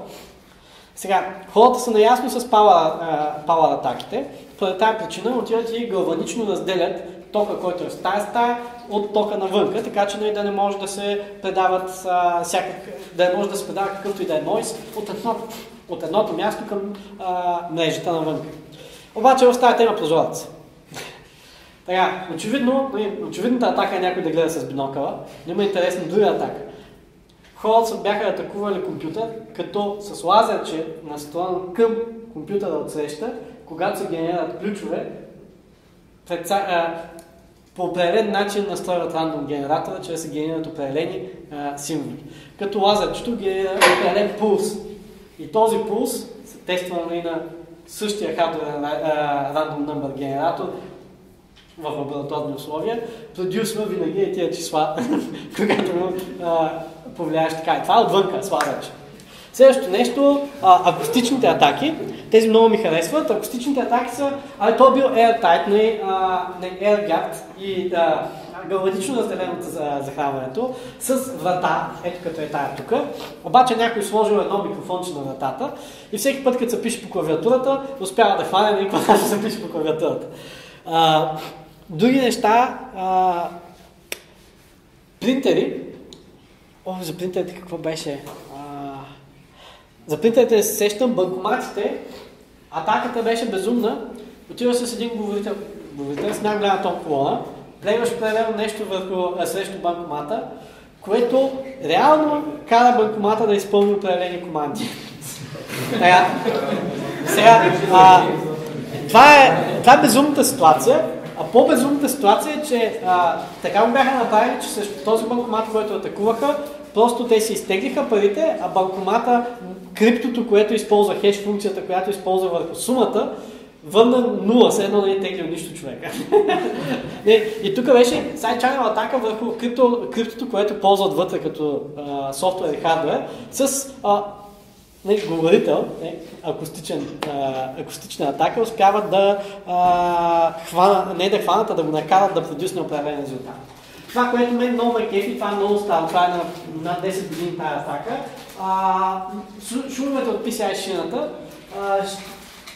Сега, хората са наясно с power, атаките. Поради тази причина отиват и galvanично разделят тока, който е в тази стая, от тока навънка, така че нали, да не може да се предават а, всякак, да не може да се предава какъвто и да е нойс от, едно, от едното място към а, мрежата навънка. Обаче в тази тема прозорец. така, очевидно, нали, очевидната атака е някой да гледа с бинокъла, но има интересна друга атака хората бяха атакували компютър, като с лазерче настроен към компютъра от среща, когато се генерират ключове, пред, а, по определен начин настройват рандом генератора, чрез се генерират определени а, символи. Като лазерчето генерира определен пулс. И този пулс се тества нали, на същия хардуер рандом number генератор, в лабораторни условия, продюсва винаги е тия числа, когато повлияеш така. И това е отвънка, слагаш. Следващото нещо, а, акустичните атаки. Тези много ми харесват. Акустичните атаки са, а то бил airtight, не, а, не air и да, галванично разделеното за захранването, с врата, ето като е тая тук. Обаче някой сложил едно микрофонче на вратата и всеки път, като се пише по клавиатурата, успява да хване и когато се пише по клавиатурата. А, други неща, а, принтери, О, за какво беше? А, за принтерите се сещам, банкоматите, атаката беше безумна. Отива с един говорител, говорител с най-голяма тон колона, племаш превено нещо върху, срещу банкомата, което реално кара банкомата да изпълни определени команди. Сега, сега а, това, е, това е безумната ситуация, а по-безумната ситуация е, че а, така му бяха направили, че срещу този банкомат, който атакуваха, Просто те си изтеглиха парите, а банкомата, криптото, което използва хеш функцията, която използва върху сумата, върна нула, все едно не е теглил нищо човека. и тук беше channel атака върху крипто, криптото, което ползват вътре като а, софтуер и хардвер, с а, не, говорител, не, акустичен, а, акустична атака, успяват да а, хвана, не да хванат, а да го накарат да продюсне определен резултат. Това, което мен много ме кефи, това много става, това е на, на 10 години тази атака. А, шумовете от PCI шината, а,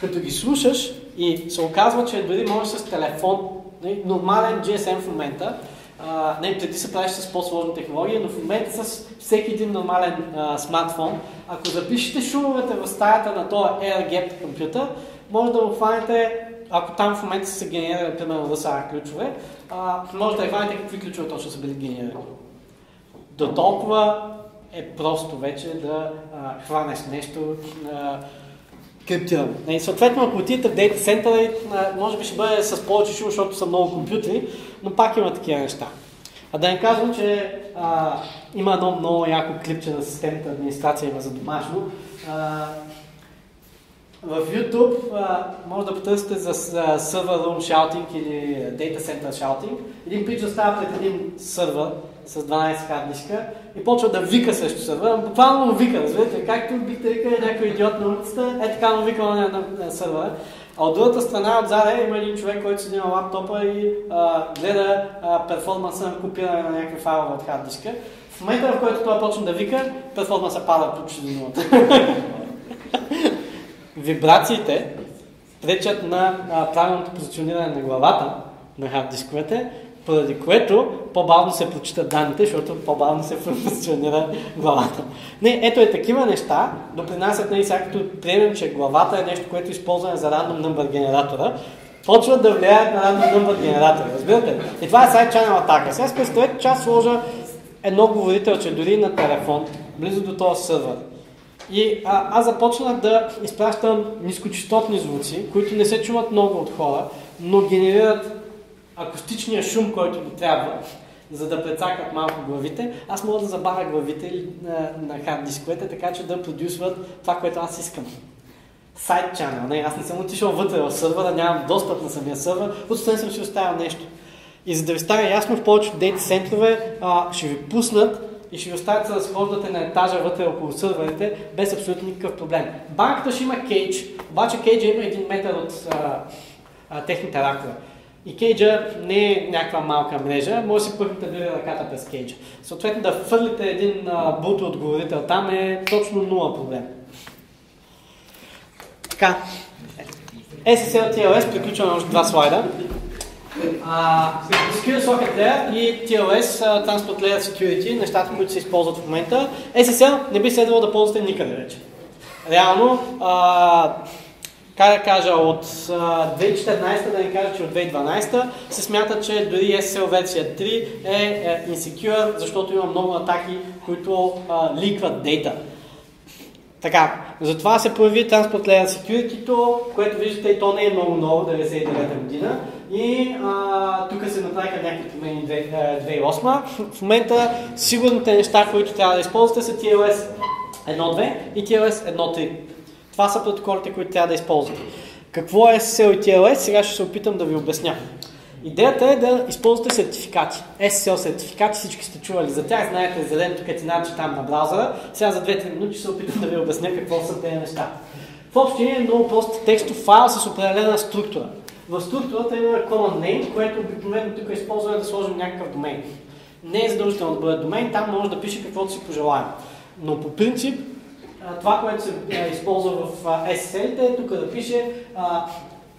като ги слушаш и се оказва, че дори можеш с телефон, нали, нормален GSM в момента, а, не, преди се правиш с по-сложна технология, но в момента с всеки един нормален а, смартфон, ако запишете шумовете в стаята на този AirGap компютър, може да го хванете ако там в момента се генерира, примерно, RSA ключове, а, може да хванете какви ключове точно са били генерирани. До толкова е просто вече да а, хванеш нещо. А, криптиране. И съответно, ако отидете в дейта центъра, може би ще бъде с повече шум, защото са много компютри, но пак има такива неща. А да не казвам, че а, има едно много яко клипче на системата администрация има за домашно. А, в YouTube може да потърсите за сервер room shouting или data center shouting. Един пич става пред един сървър с 12 хардишка и почва да вика срещу сървъра. Буквално му вика, разбирате, както бихте викали някой идиот на улицата, е така му вика на, на, сървъра. А от другата страна, отзаде, има един човек, който седи на лаптопа и а, гледа перформанса на копиране на някакви файлове от харддиска. В момента, в който той почне да вика, перформанса пада почти до. Вибрациите пречат на правилното позициониране на главата на харддисковете, поради което по-бавно се прочитат данните, защото по-бавно се функционира главата. Не, ето е такива неща, допринасят, нали, сега като приемем, че главата е нещо, което използваме за random number генератора, почват да влияят на random number генератора, разбирате? И това е сайт channel атака. Сега представете, че аз сложа едно говорителче дори на телефон, близо до този сървър. И а, аз започнах да изпращам нискочастотни звуци, които не се чуват много от хора, но генерират акустичния шум, който ни трябва, за да прецакат малко главите, аз мога да забавя главите на, на хард дисковете, така че да продюсват това, което аз искам. Сайт channel. Не, аз не съм отишъл вътре в сървъра, нямам достъп на самия сървър, отстрани съм си оставил нещо. И за да ви стане ясно, в повечето дейта центрове ще ви пуснат и ще ви оставят да схождате на етажа вътре около сървърите без абсолютно никакъв проблем. Банката ще има кейдж, обаче кейджа има един метър от а, а, техните ракове. И кейджа не е някаква малка мрежа, може да си пъхнете дори ръката през кейджа. Съответно да фърлите един бут отговорител там е точно нула проблем. Така. SSL TLS, приключваме още два слайда. Uh, Secure Socket Layer и TLS, uh, Transport Layer Security, нещата, които се използват в момента. SSL не би следвало да ползвате никъде вече. Реално, uh, как да кажа, от 2014, да не кажа, че от 2012, се смята, че дори SSL версия 3 е, е insecure, защото има много атаки, които ликват дейта. Така, затова се появи Transport Layer Security, което виждате и то не е много ново, 99 година. И тук се направиха някакви промени 2008. В момента сигурните неща, които трябва да използвате са TLS 1.2 и TLS 1.3. Това са протоколите, които трябва да използвате. Какво е SSL и TLS? Сега ще се опитам да ви обясня. Идеята е да използвате сертификати. SSL сертификати, всички сте чували за тях, знаете зеленото кетинарче там на браузъра. Сега за 2-3 минути ще се опитам да ви обясня какво са тези неща. В общи е много прост текстов файл с определена структура. В структурата има common name, което обикновено тук използваме да сложим някакъв домен. Не е задължително да бъде домен, там може да пише каквото си пожелаем. Но по принцип това, което се използва в SSL, е тук да пише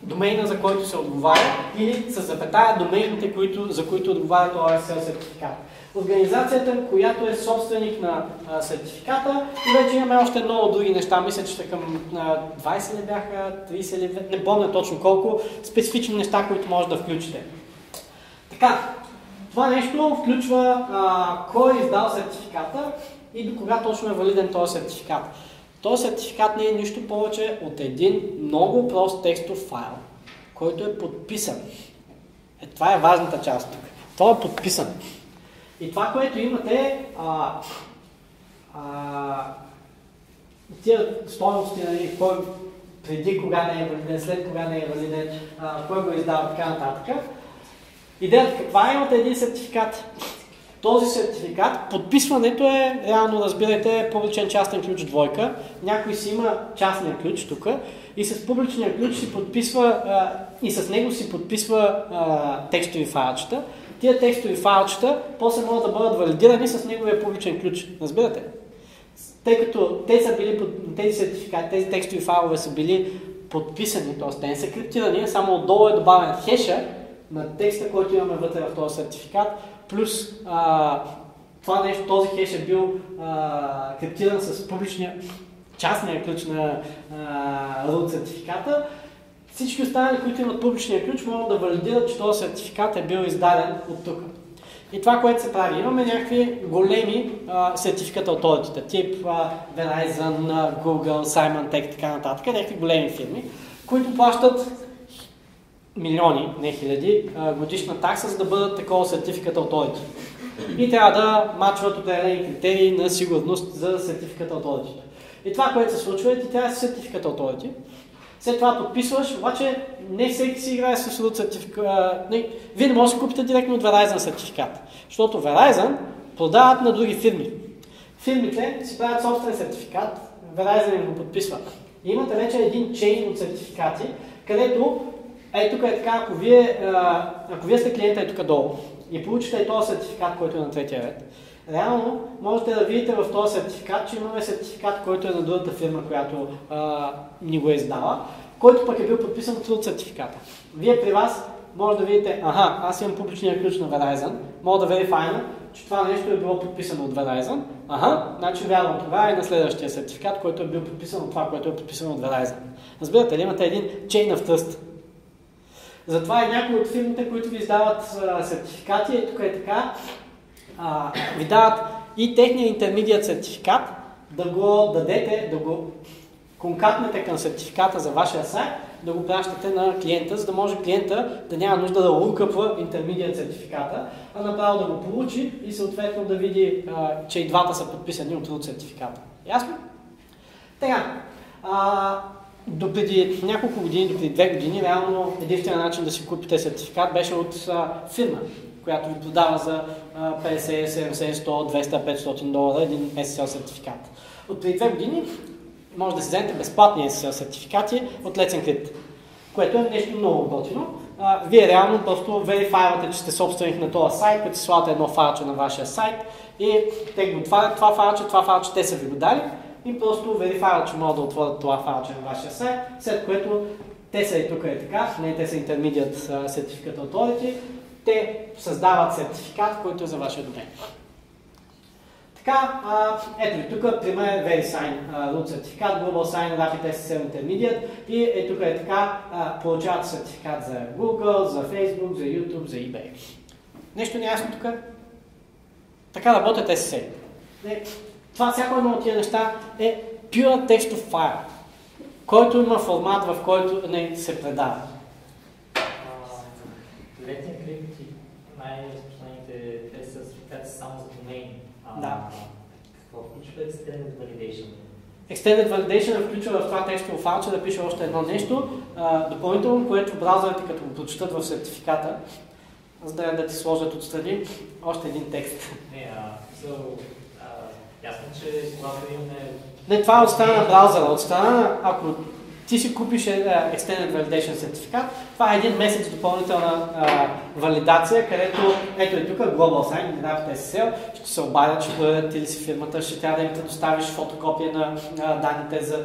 домейна, за който се отговаря, или с запетая домейните, които, за които отговаря този SSL сертификат. Организацията, която е собственик на а, сертификата и вече имаме още много други неща. Мисля, че към а, 20 ли бяха, 30 ли, не помня точно колко, специфични неща, които може да включите. Така, това нещо включва а, кой е издал сертификата, и до кога точно е валиден този сертификат. Този сертификат не е нищо повече от един много прост текстов файл, който е подписан. Е, това е важната част тук. Той е подписан. И това, което имате а, а, тия стоености, нали, кой преди кога не е валиден, след кога не е валиден, а, кой го издава, така нататък. Идеята каква е? Имате един сертификат, този сертификат, подписването е, реално разбирайте, публичен частен ключ двойка. Някой си има частния ключ тук и с публичния ключ си подписва а, и с него си подписва а, текстови файлчета. Тия текстови файлчета после могат да бъдат валидирани с неговия публичен ключ. Разбирате? Тъй като те са били, тези сертификати, тези текстови файлове са били подписани, т.е. те не са криптирани, само отдолу е добавен хеша на текста, който имаме вътре в този сертификат, плюс а, това нещо, този хеш е бил а, криптиран с публичния частния ключ на root сертификата, всички останали, които имат публичния ключ, могат да валидират, че този сертификат е бил издаден от тук. И това, което се прави, имаме някакви големи а, сертификата authority, тип а, Verizon, Google, Symantec така нататък, някакви големи фирми, които плащат милиони, не хиляди, годишна такса, за да бъдат такова сертификата authority. И трябва да мачват определени критерии на сигурност за сертификата authority. И това, което се случва е, ти трябва да си сертификата authority, след това подписваш, обаче не всеки си играе с root сертификат. Вие не можете да купите директно от Verizon сертификат, защото Verizon продават на други фирми. Фирмите си правят собствен сертификат, Verizon им го подписва. И имате вече един чейн от сертификати, където ей тук е така, ако вие, ако вие сте клиента е тук долу и получите този сертификат, който е на третия ред, Реално можете да видите в този сертификат, че имаме сертификат, който е на другата фирма, която а, ни го е издала, който пък е бил подписан от сертификата. Вие при вас може да видите, аха, аз имам публичния ключ на Verizon, мога да верифайна, че това нещо е било подписано от Verizon. Ага, значи вярвам това е на следващия сертификат, който е бил подписан от това, което е подписано от Verizon. Разбирате ли, имате един chain of trust. Затова и някои от фирмите, които ви издават сертификати, е тук е така, а, ви дават и техния интермедиат сертификат, да го дадете, да го конкатнете към сертификата за вашия сайт, да го пращате на клиента, за да може клиента да няма нужда да лукъпва интермедиат сертификата, а направо да го получи и съответно да види, а, че и двата са подписани от root сертификата. Ясно? Така, а, до преди няколко години, до преди две години, реално единственият начин да си купите сертификат беше от а, фирма която ви продава за 50, 70, 100, 200, 500 долара един SSL сертификат. От преди две години може да си вземете безплатни SSL сертификати от Let's Encrypt, което е нещо много готино. вие реално просто верифайвате, че сте собственик на този сайт, като слагате едно файлче на вашия сайт и те го отварят това файлче, това файлче те са ви го дали и просто верифайват, че могат да отворят това файлче на вашия сайт, след което те са и тук е така, не те са Intermediate сертификат Authority, те създават сертификат, който е за вашия домен. Така, а, ето ви тук, пример е VeriSign root сертификат, Global Sign Rapid SSL Intermediate и е тук е така, а, получават сертификат за Google, за Facebook, за YouTube, за eBay. Нещо неясно тук? Така работят SSL. Не, това всяко едно от тия неща е pure текстов файл, който има формат, в който не се предава. Летния клип и най-разпространените те са сертификати само за домейн. Да. Какво включва Extended Validation? Extended Validation включва в това текстово файлче да пише още едно нещо, а, допълнително, което браузърите като го прочитат в сертификата, за да, да ти сложат отстрани още един текст. Не, а, so, а, ясно, че когато имаме... Не, това е от страна на браузъра. От страна, ако ти си купиш е, Extended Validation сертификат, това е един месец допълнителна а, валидация, където, ето и тук, Global Sign, в SSL, ще се обадят, ще бъдат ти ли си фирмата, ще трябва да им предоставиш фотокопия на а, данните за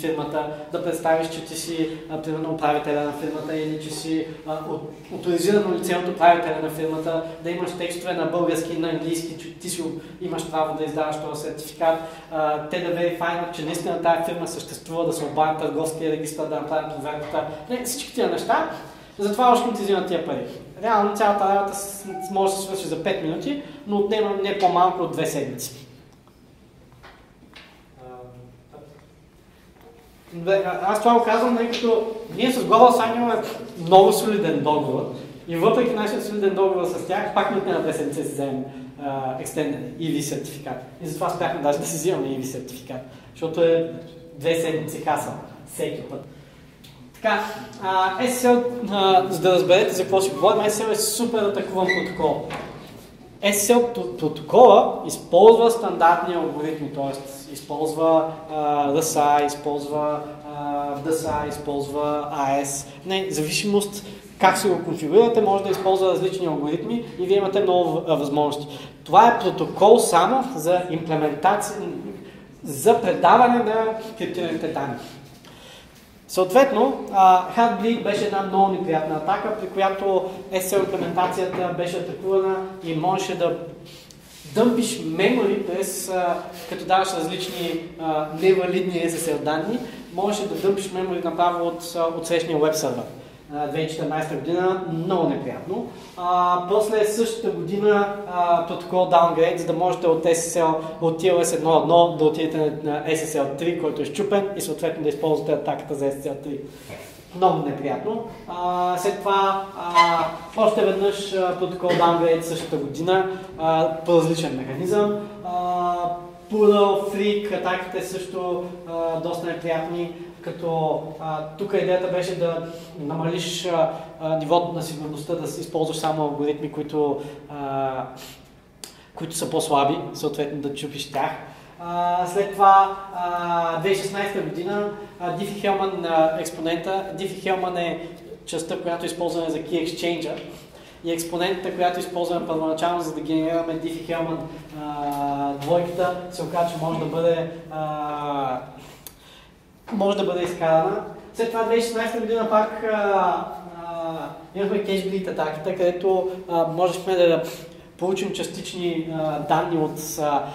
фирмата, да представиш, че ти си, а, примерно, управителя на фирмата или че си а, авторизирано лице от управителя на фирмата, да имаш текстове на български и на английски, че ти си имаш право да издаваш този сертификат, а, те да верифайнат, че наистина тази фирма съществува, да се обадят търговския регистр, да направят проверката. Не, всички тия неща, затова още ти взимат тия пари. Реално цялата работа може да се свърши за 5 минути, но отнема не по-малко от 2 седмици. Аз това го казвам, тъй като ние с Global Sign имаме много солиден договор и въпреки нашия солиден договор с тях, пак не отнема 2 седмици да си вземем Extended EV сертификат. И затова спяхме даже да си взимаме EV сертификат, защото е две седмици каса всеки път. Така, а, SSL, а, за да разберете за какво си говорим, SSL е супер атакуван протокол. SSL протокола използва стандартни алгоритми, т.е. използва а, RSA, използва DSA, използва AS. Не, зависимост как си го конфигурирате, може да използва различни алгоритми и вие имате много възможности. Това е протокол само за имплементация, за предаване на криптираните данни. Съответно, Heartbleed беше една много неприятна атака, при която SSL имплементацията беше атакувана и можеше да дъмпиш мемори през, като даваш различни невалидни SSL данни, можеше да дъмпиш мемори направо от, от срещния веб сервер. 2014 година, много неприятно. А, после същата година а, протокол downgrade, за да можете от SSL, от TLS 1.1 да отидете на SSL 3, който е щупен и съответно да използвате атаката за SSL 3 много неприятно. А, след това а, още веднъж а, протокол downgrade същата година а, по различен механизъм. А, Poodle, Freak, атаките също а, доста неприятни, като а, тук идеята беше да намалиш а, а, нивото на сигурността, да използваш само алгоритми, които, а, които са по-слаби, съответно да чупиш тях. А, след това, а, 2016 година, Дифи Хелман експонента. Дифи Хелман е частта, която използваме за Key Exchange и експонентата, която използваме първоначално, за да генерираме Дифи Хелман двойката, се оказа, че може да бъде а, може да бъде изкарана. След това 2016 година пак имахме кешбилит атаките, където а, можехме да получим частични а, данни от а,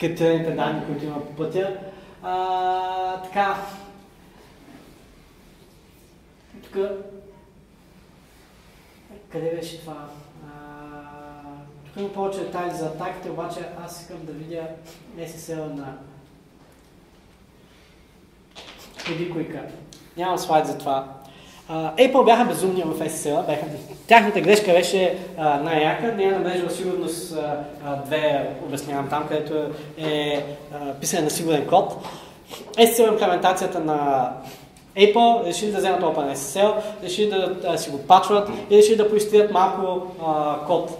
критерините данни, които има по пътя. А, така. Тук. Къде беше това? А, тук има повече детайли за атаките, обаче аз искам да видя SSL на преди. Нямам слайд за това. Apple бяха безумни в SSL. Бяха... Тяхната грешка беше най-яка. Не е на мрежова сигурност две обяснявам там, където е uh, писане на сигурен код. SSL имплементацията на Apple решили да вземат OpenSSL, решили да, да си го пачват и решили да поистрият малко uh, код.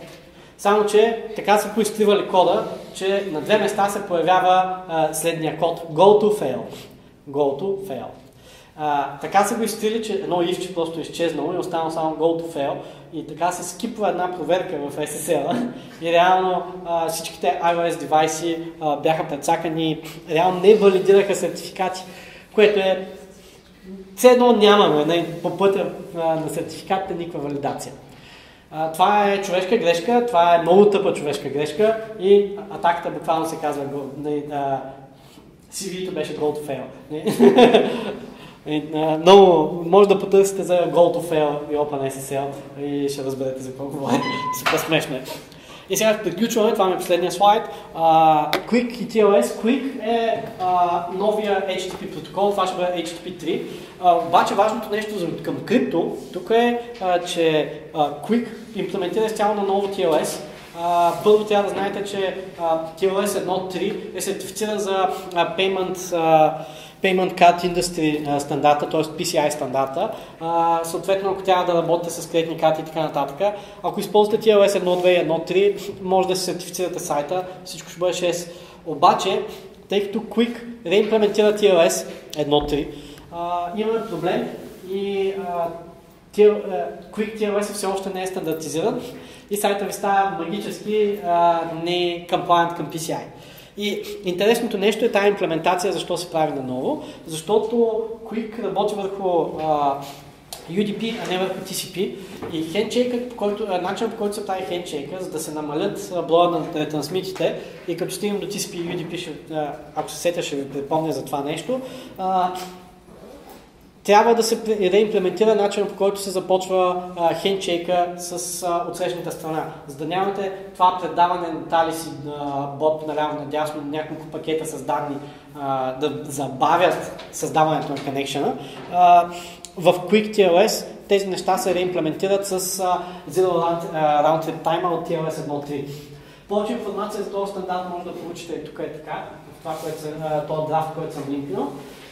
Само, че така са поистривали кода, че на две места се появява uh, следния код. Go to fail. Go to fail. А, така са го изтрили, че едно ивче просто е изчезнало и останало само go to fail. И така се скипва една проверка в SSL. И реално а, всичките iOS девайси а, бяха прецакани, реално не валидираха сертификати, което е все едно нямаме не, по пътя на сертификатите никаква валидация. А, това е човешка грешка, това е много тъпа човешка грешка и атаката буквално се казва CV-то беше go to fail. Много, може да потърсите за Go to Fail и OpenSSL и ще разберете за какво говоря. Супер смешно е. И сега приключваме, това ми е последния слайд. Uh, Quick и TLS. Quick е uh, новия HTTP протокол, това ще бъде HTTP 3. Uh, обаче важното нещо за, към крипто, тук е, uh, че uh, Quick имплементира цяло на ново TLS. Първо трябва да знаете, че uh, TLS 1.3 е сертифициран за payment uh, Payment Card Industry стандарта, т.е. PCI стандарта. А, съответно, ако трябва да работите с кредитни карти и така нататък, ако използвате TLS 1.2 и 1.3, може да се сертифицирате сайта, всичко ще бъде 6. Обаче, тъй като Quick реимплементира TLS 1.3, имаме проблем и а, Quick TLS все още не е стандартизиран и сайта ви става магически а, не compliant към PCI. И интересното нещо е тази имплементация, защо се прави наново, защото Quick работи върху а, UDP, а не върху TCP. И хендшейкът, начинът по който се прави хендшейка, за да се намалят броя на ретрансмитите и като стигнем до TCP и UDP, ще, ако се сетя, ще ви припомня за това нещо, а, трябва да се реимплементира начинът по който се започва хендшейка с а, отсрещната страна. За да нямате това предаване на тали си на бот наляво надясно, няколко пакета с данни а, да забавят създаването на коннекшена. В QuickTLS тези неща се реимплементират с Zero Round, round Trip Timer от TLS 1.3. Повече информация за този стандарт може да получите тук е така, в това, което, този драфт, който съм линкнал.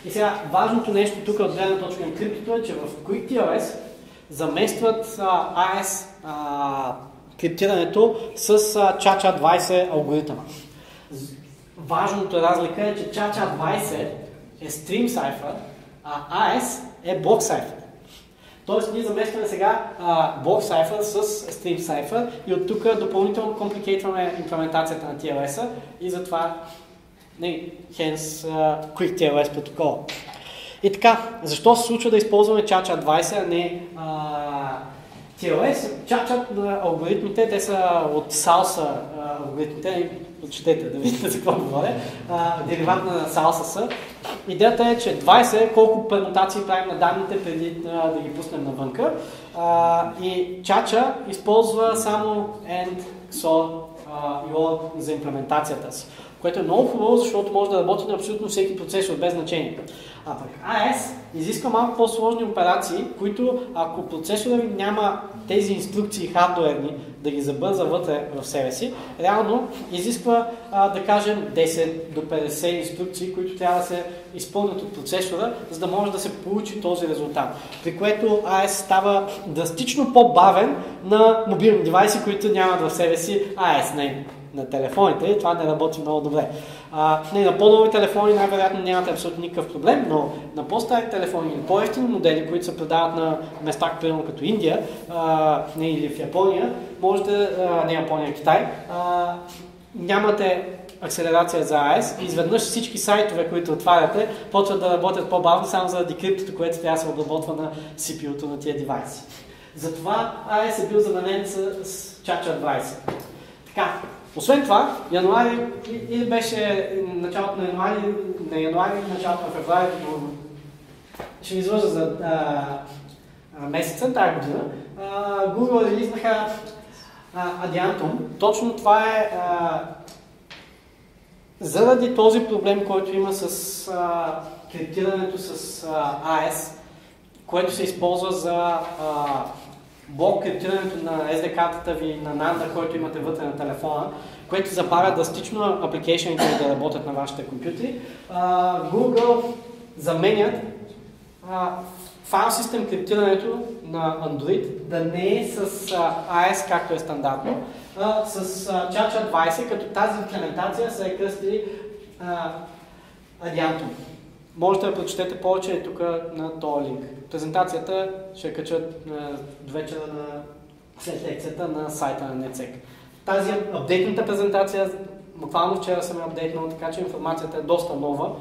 И сега, важното нещо тук от гледна точка на криптото е, че в QuickTLS заместват а, AS а, криптирането с а, ChaCha20 алгоритъма. Важното разлика е, че ChaCha20 е Stream Cipher, а AS е Block Cipher. Тоест ние заместваме сега а, Block Cipher с Stream Cipher и от тук допълнително компликейтваме имплементацията на TLS-а и затова не, hence uh, Quick TLS протокол. И така, защо се случва да използваме ChaCha 20, а не uh, TLS? ChaCha алгоритмите, те са от Salsa алгоритмите, прочетете да видите за какво говоря, дериват на Salsa. Идеята е, че 20 е колко пермутации правим на данните преди а, да ги пуснем навънка. А, и Чача използва само AND, XOR и OR за имплементацията си което е много хубаво, защото може да работи на абсолютно всеки процесор без значение. А пък AES изисква малко по-сложни операции, които ако процесора ви няма тези инструкции хардуерни да ги забърза вътре в себе си, реално изисква а, да кажем 10 до 50 инструкции, които трябва да се изпълнят от процесора, за да може да се получи този резултат. При което AES става драстично по-бавен на мобилни девайси, които нямат в себе си AES. Не, на телефоните това не работи много добре. А, не, на по-нови телефони най-вероятно нямате абсолютно никакъв проблем, но на по-стари телефони или по-ефтини модели, които се продават на места, примерно като Индия а, не, или в Япония, можете, а, не Япония, Китай, а, нямате акселерация за AES и изведнъж всички сайтове, които отваряте, почват да работят по-бавно само заради криптото, което трябва да се обработва на CPU-то на тия девайси. Затова AES е бил заменен с, с Chacha 20. Така, освен това, януари или беше началото на януари, на януари, началото на февруари, ще ви излъжа за а, месеца тази година, а, Google релизнаха Adiantum. Точно това е а, заради този проблем, който има с а, криптирането с а, AS, което се използва за а, блок криптирането на SD картата ви на NAND, който имате вътре на телефона, което забавя драстично апликейшените да работят на вашите компютри. Google заменят файл систем криптирането на Android да не е с AES, както е стандартно, а с Chacha 20, като тази имплементация се е кръстили Adiantum. Можете да прочетете повече тук на този линк. Презентацията ще качат до вечера на след лекцията на сайта на NetSec. Тази апдейтната презентация, буквално вчера съм я апдейтнал, така че информацията е доста нова.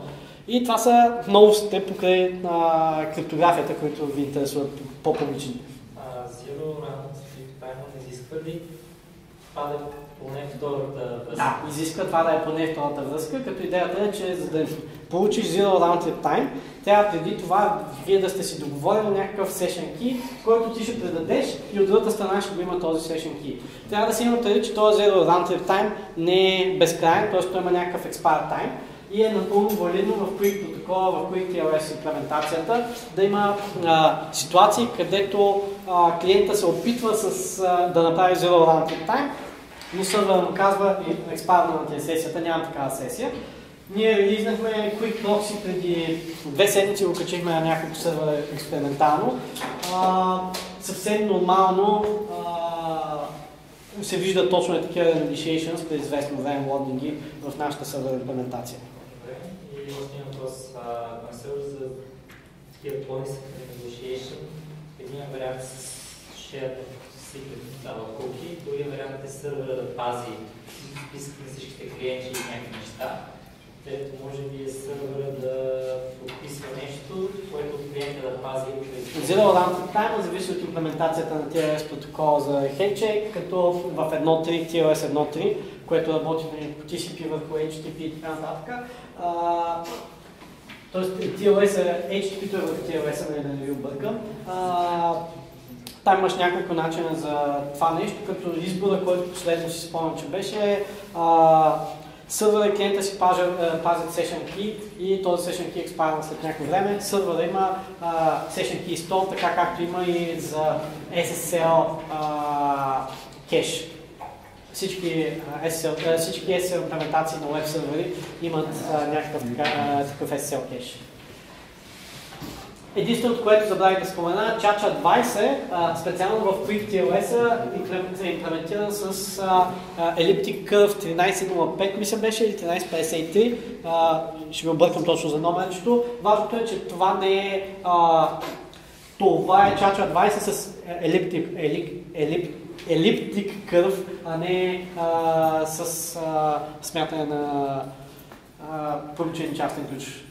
И това са новостите покрай на криптографията, които ви интересуват по-публични. Zero Round изисква ли да поне втората връзка? Да, изисква това да е поне втората връзка, като идеята е, че за да получиш Zero Round Trip Time, трябва преди това вие да сте си договорили някакъв session key, който ти ще предадеш и от другата страна ще го има този session key. Трябва да се има преди, че този Zero Round Trip Time не е безкрайен, т.е. той има някакъв expire time и е напълно валидно в Quick протокола, в Quick TLS имплементацията, да има а, ситуации, където а, клиента се опитва с, а, да направи Zero Round Trip Time, но сървър му казва, експарна на тия сесията, няма такава сесия. Ние релизнахме Quick Proxy преди две седмици, го качихме на няколко сървъра експериментално. А, съвсем нормално а, се вижда точно е такива initiations при известно време лодинги в нашата сървър имплементация. И още един въпрос. На за такива по-нисък negotiation, един вариант с share дава куки, вариант е сервера да пази списък на всичките клиенти и някакви неща. Трето, може би е сервера да подписва нещо, което клиента да пази. Zero Runtime зависи от имплементацията на TLS протокол за Handshake, като в 1.3, TLS 1.3, което работи по TCP върху HTTP и така нататък. Тоест TLS е, HTTP е върху TLS, нали, да не ви объркам. Там имаш няколко начина за това нещо, като избора, който последно си спомням, че беше а, сървъра и клиента си пазят, пазят session key и този session key експарва след някакво време. Сървъра има а, session key stall, така както има и за SSL а, кеш. Всички SSL, всички SSL имплементации на веб сервери имат а, някакъв такъв SSL кеш. Единственото, което забравих да спомена, Chacha 20, специално в QuickTLS е имплементиран с Elliptic Curve 1305, мисля беше, или 1353. ще ви объркам точно за номерчето. Важното е, че това не е... това е Chacha 20 с Elliptic, Elliptic, Elliptic Curve, а не а, с а, смятане на публичен частен ключ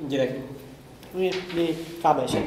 директно. И, и това беше.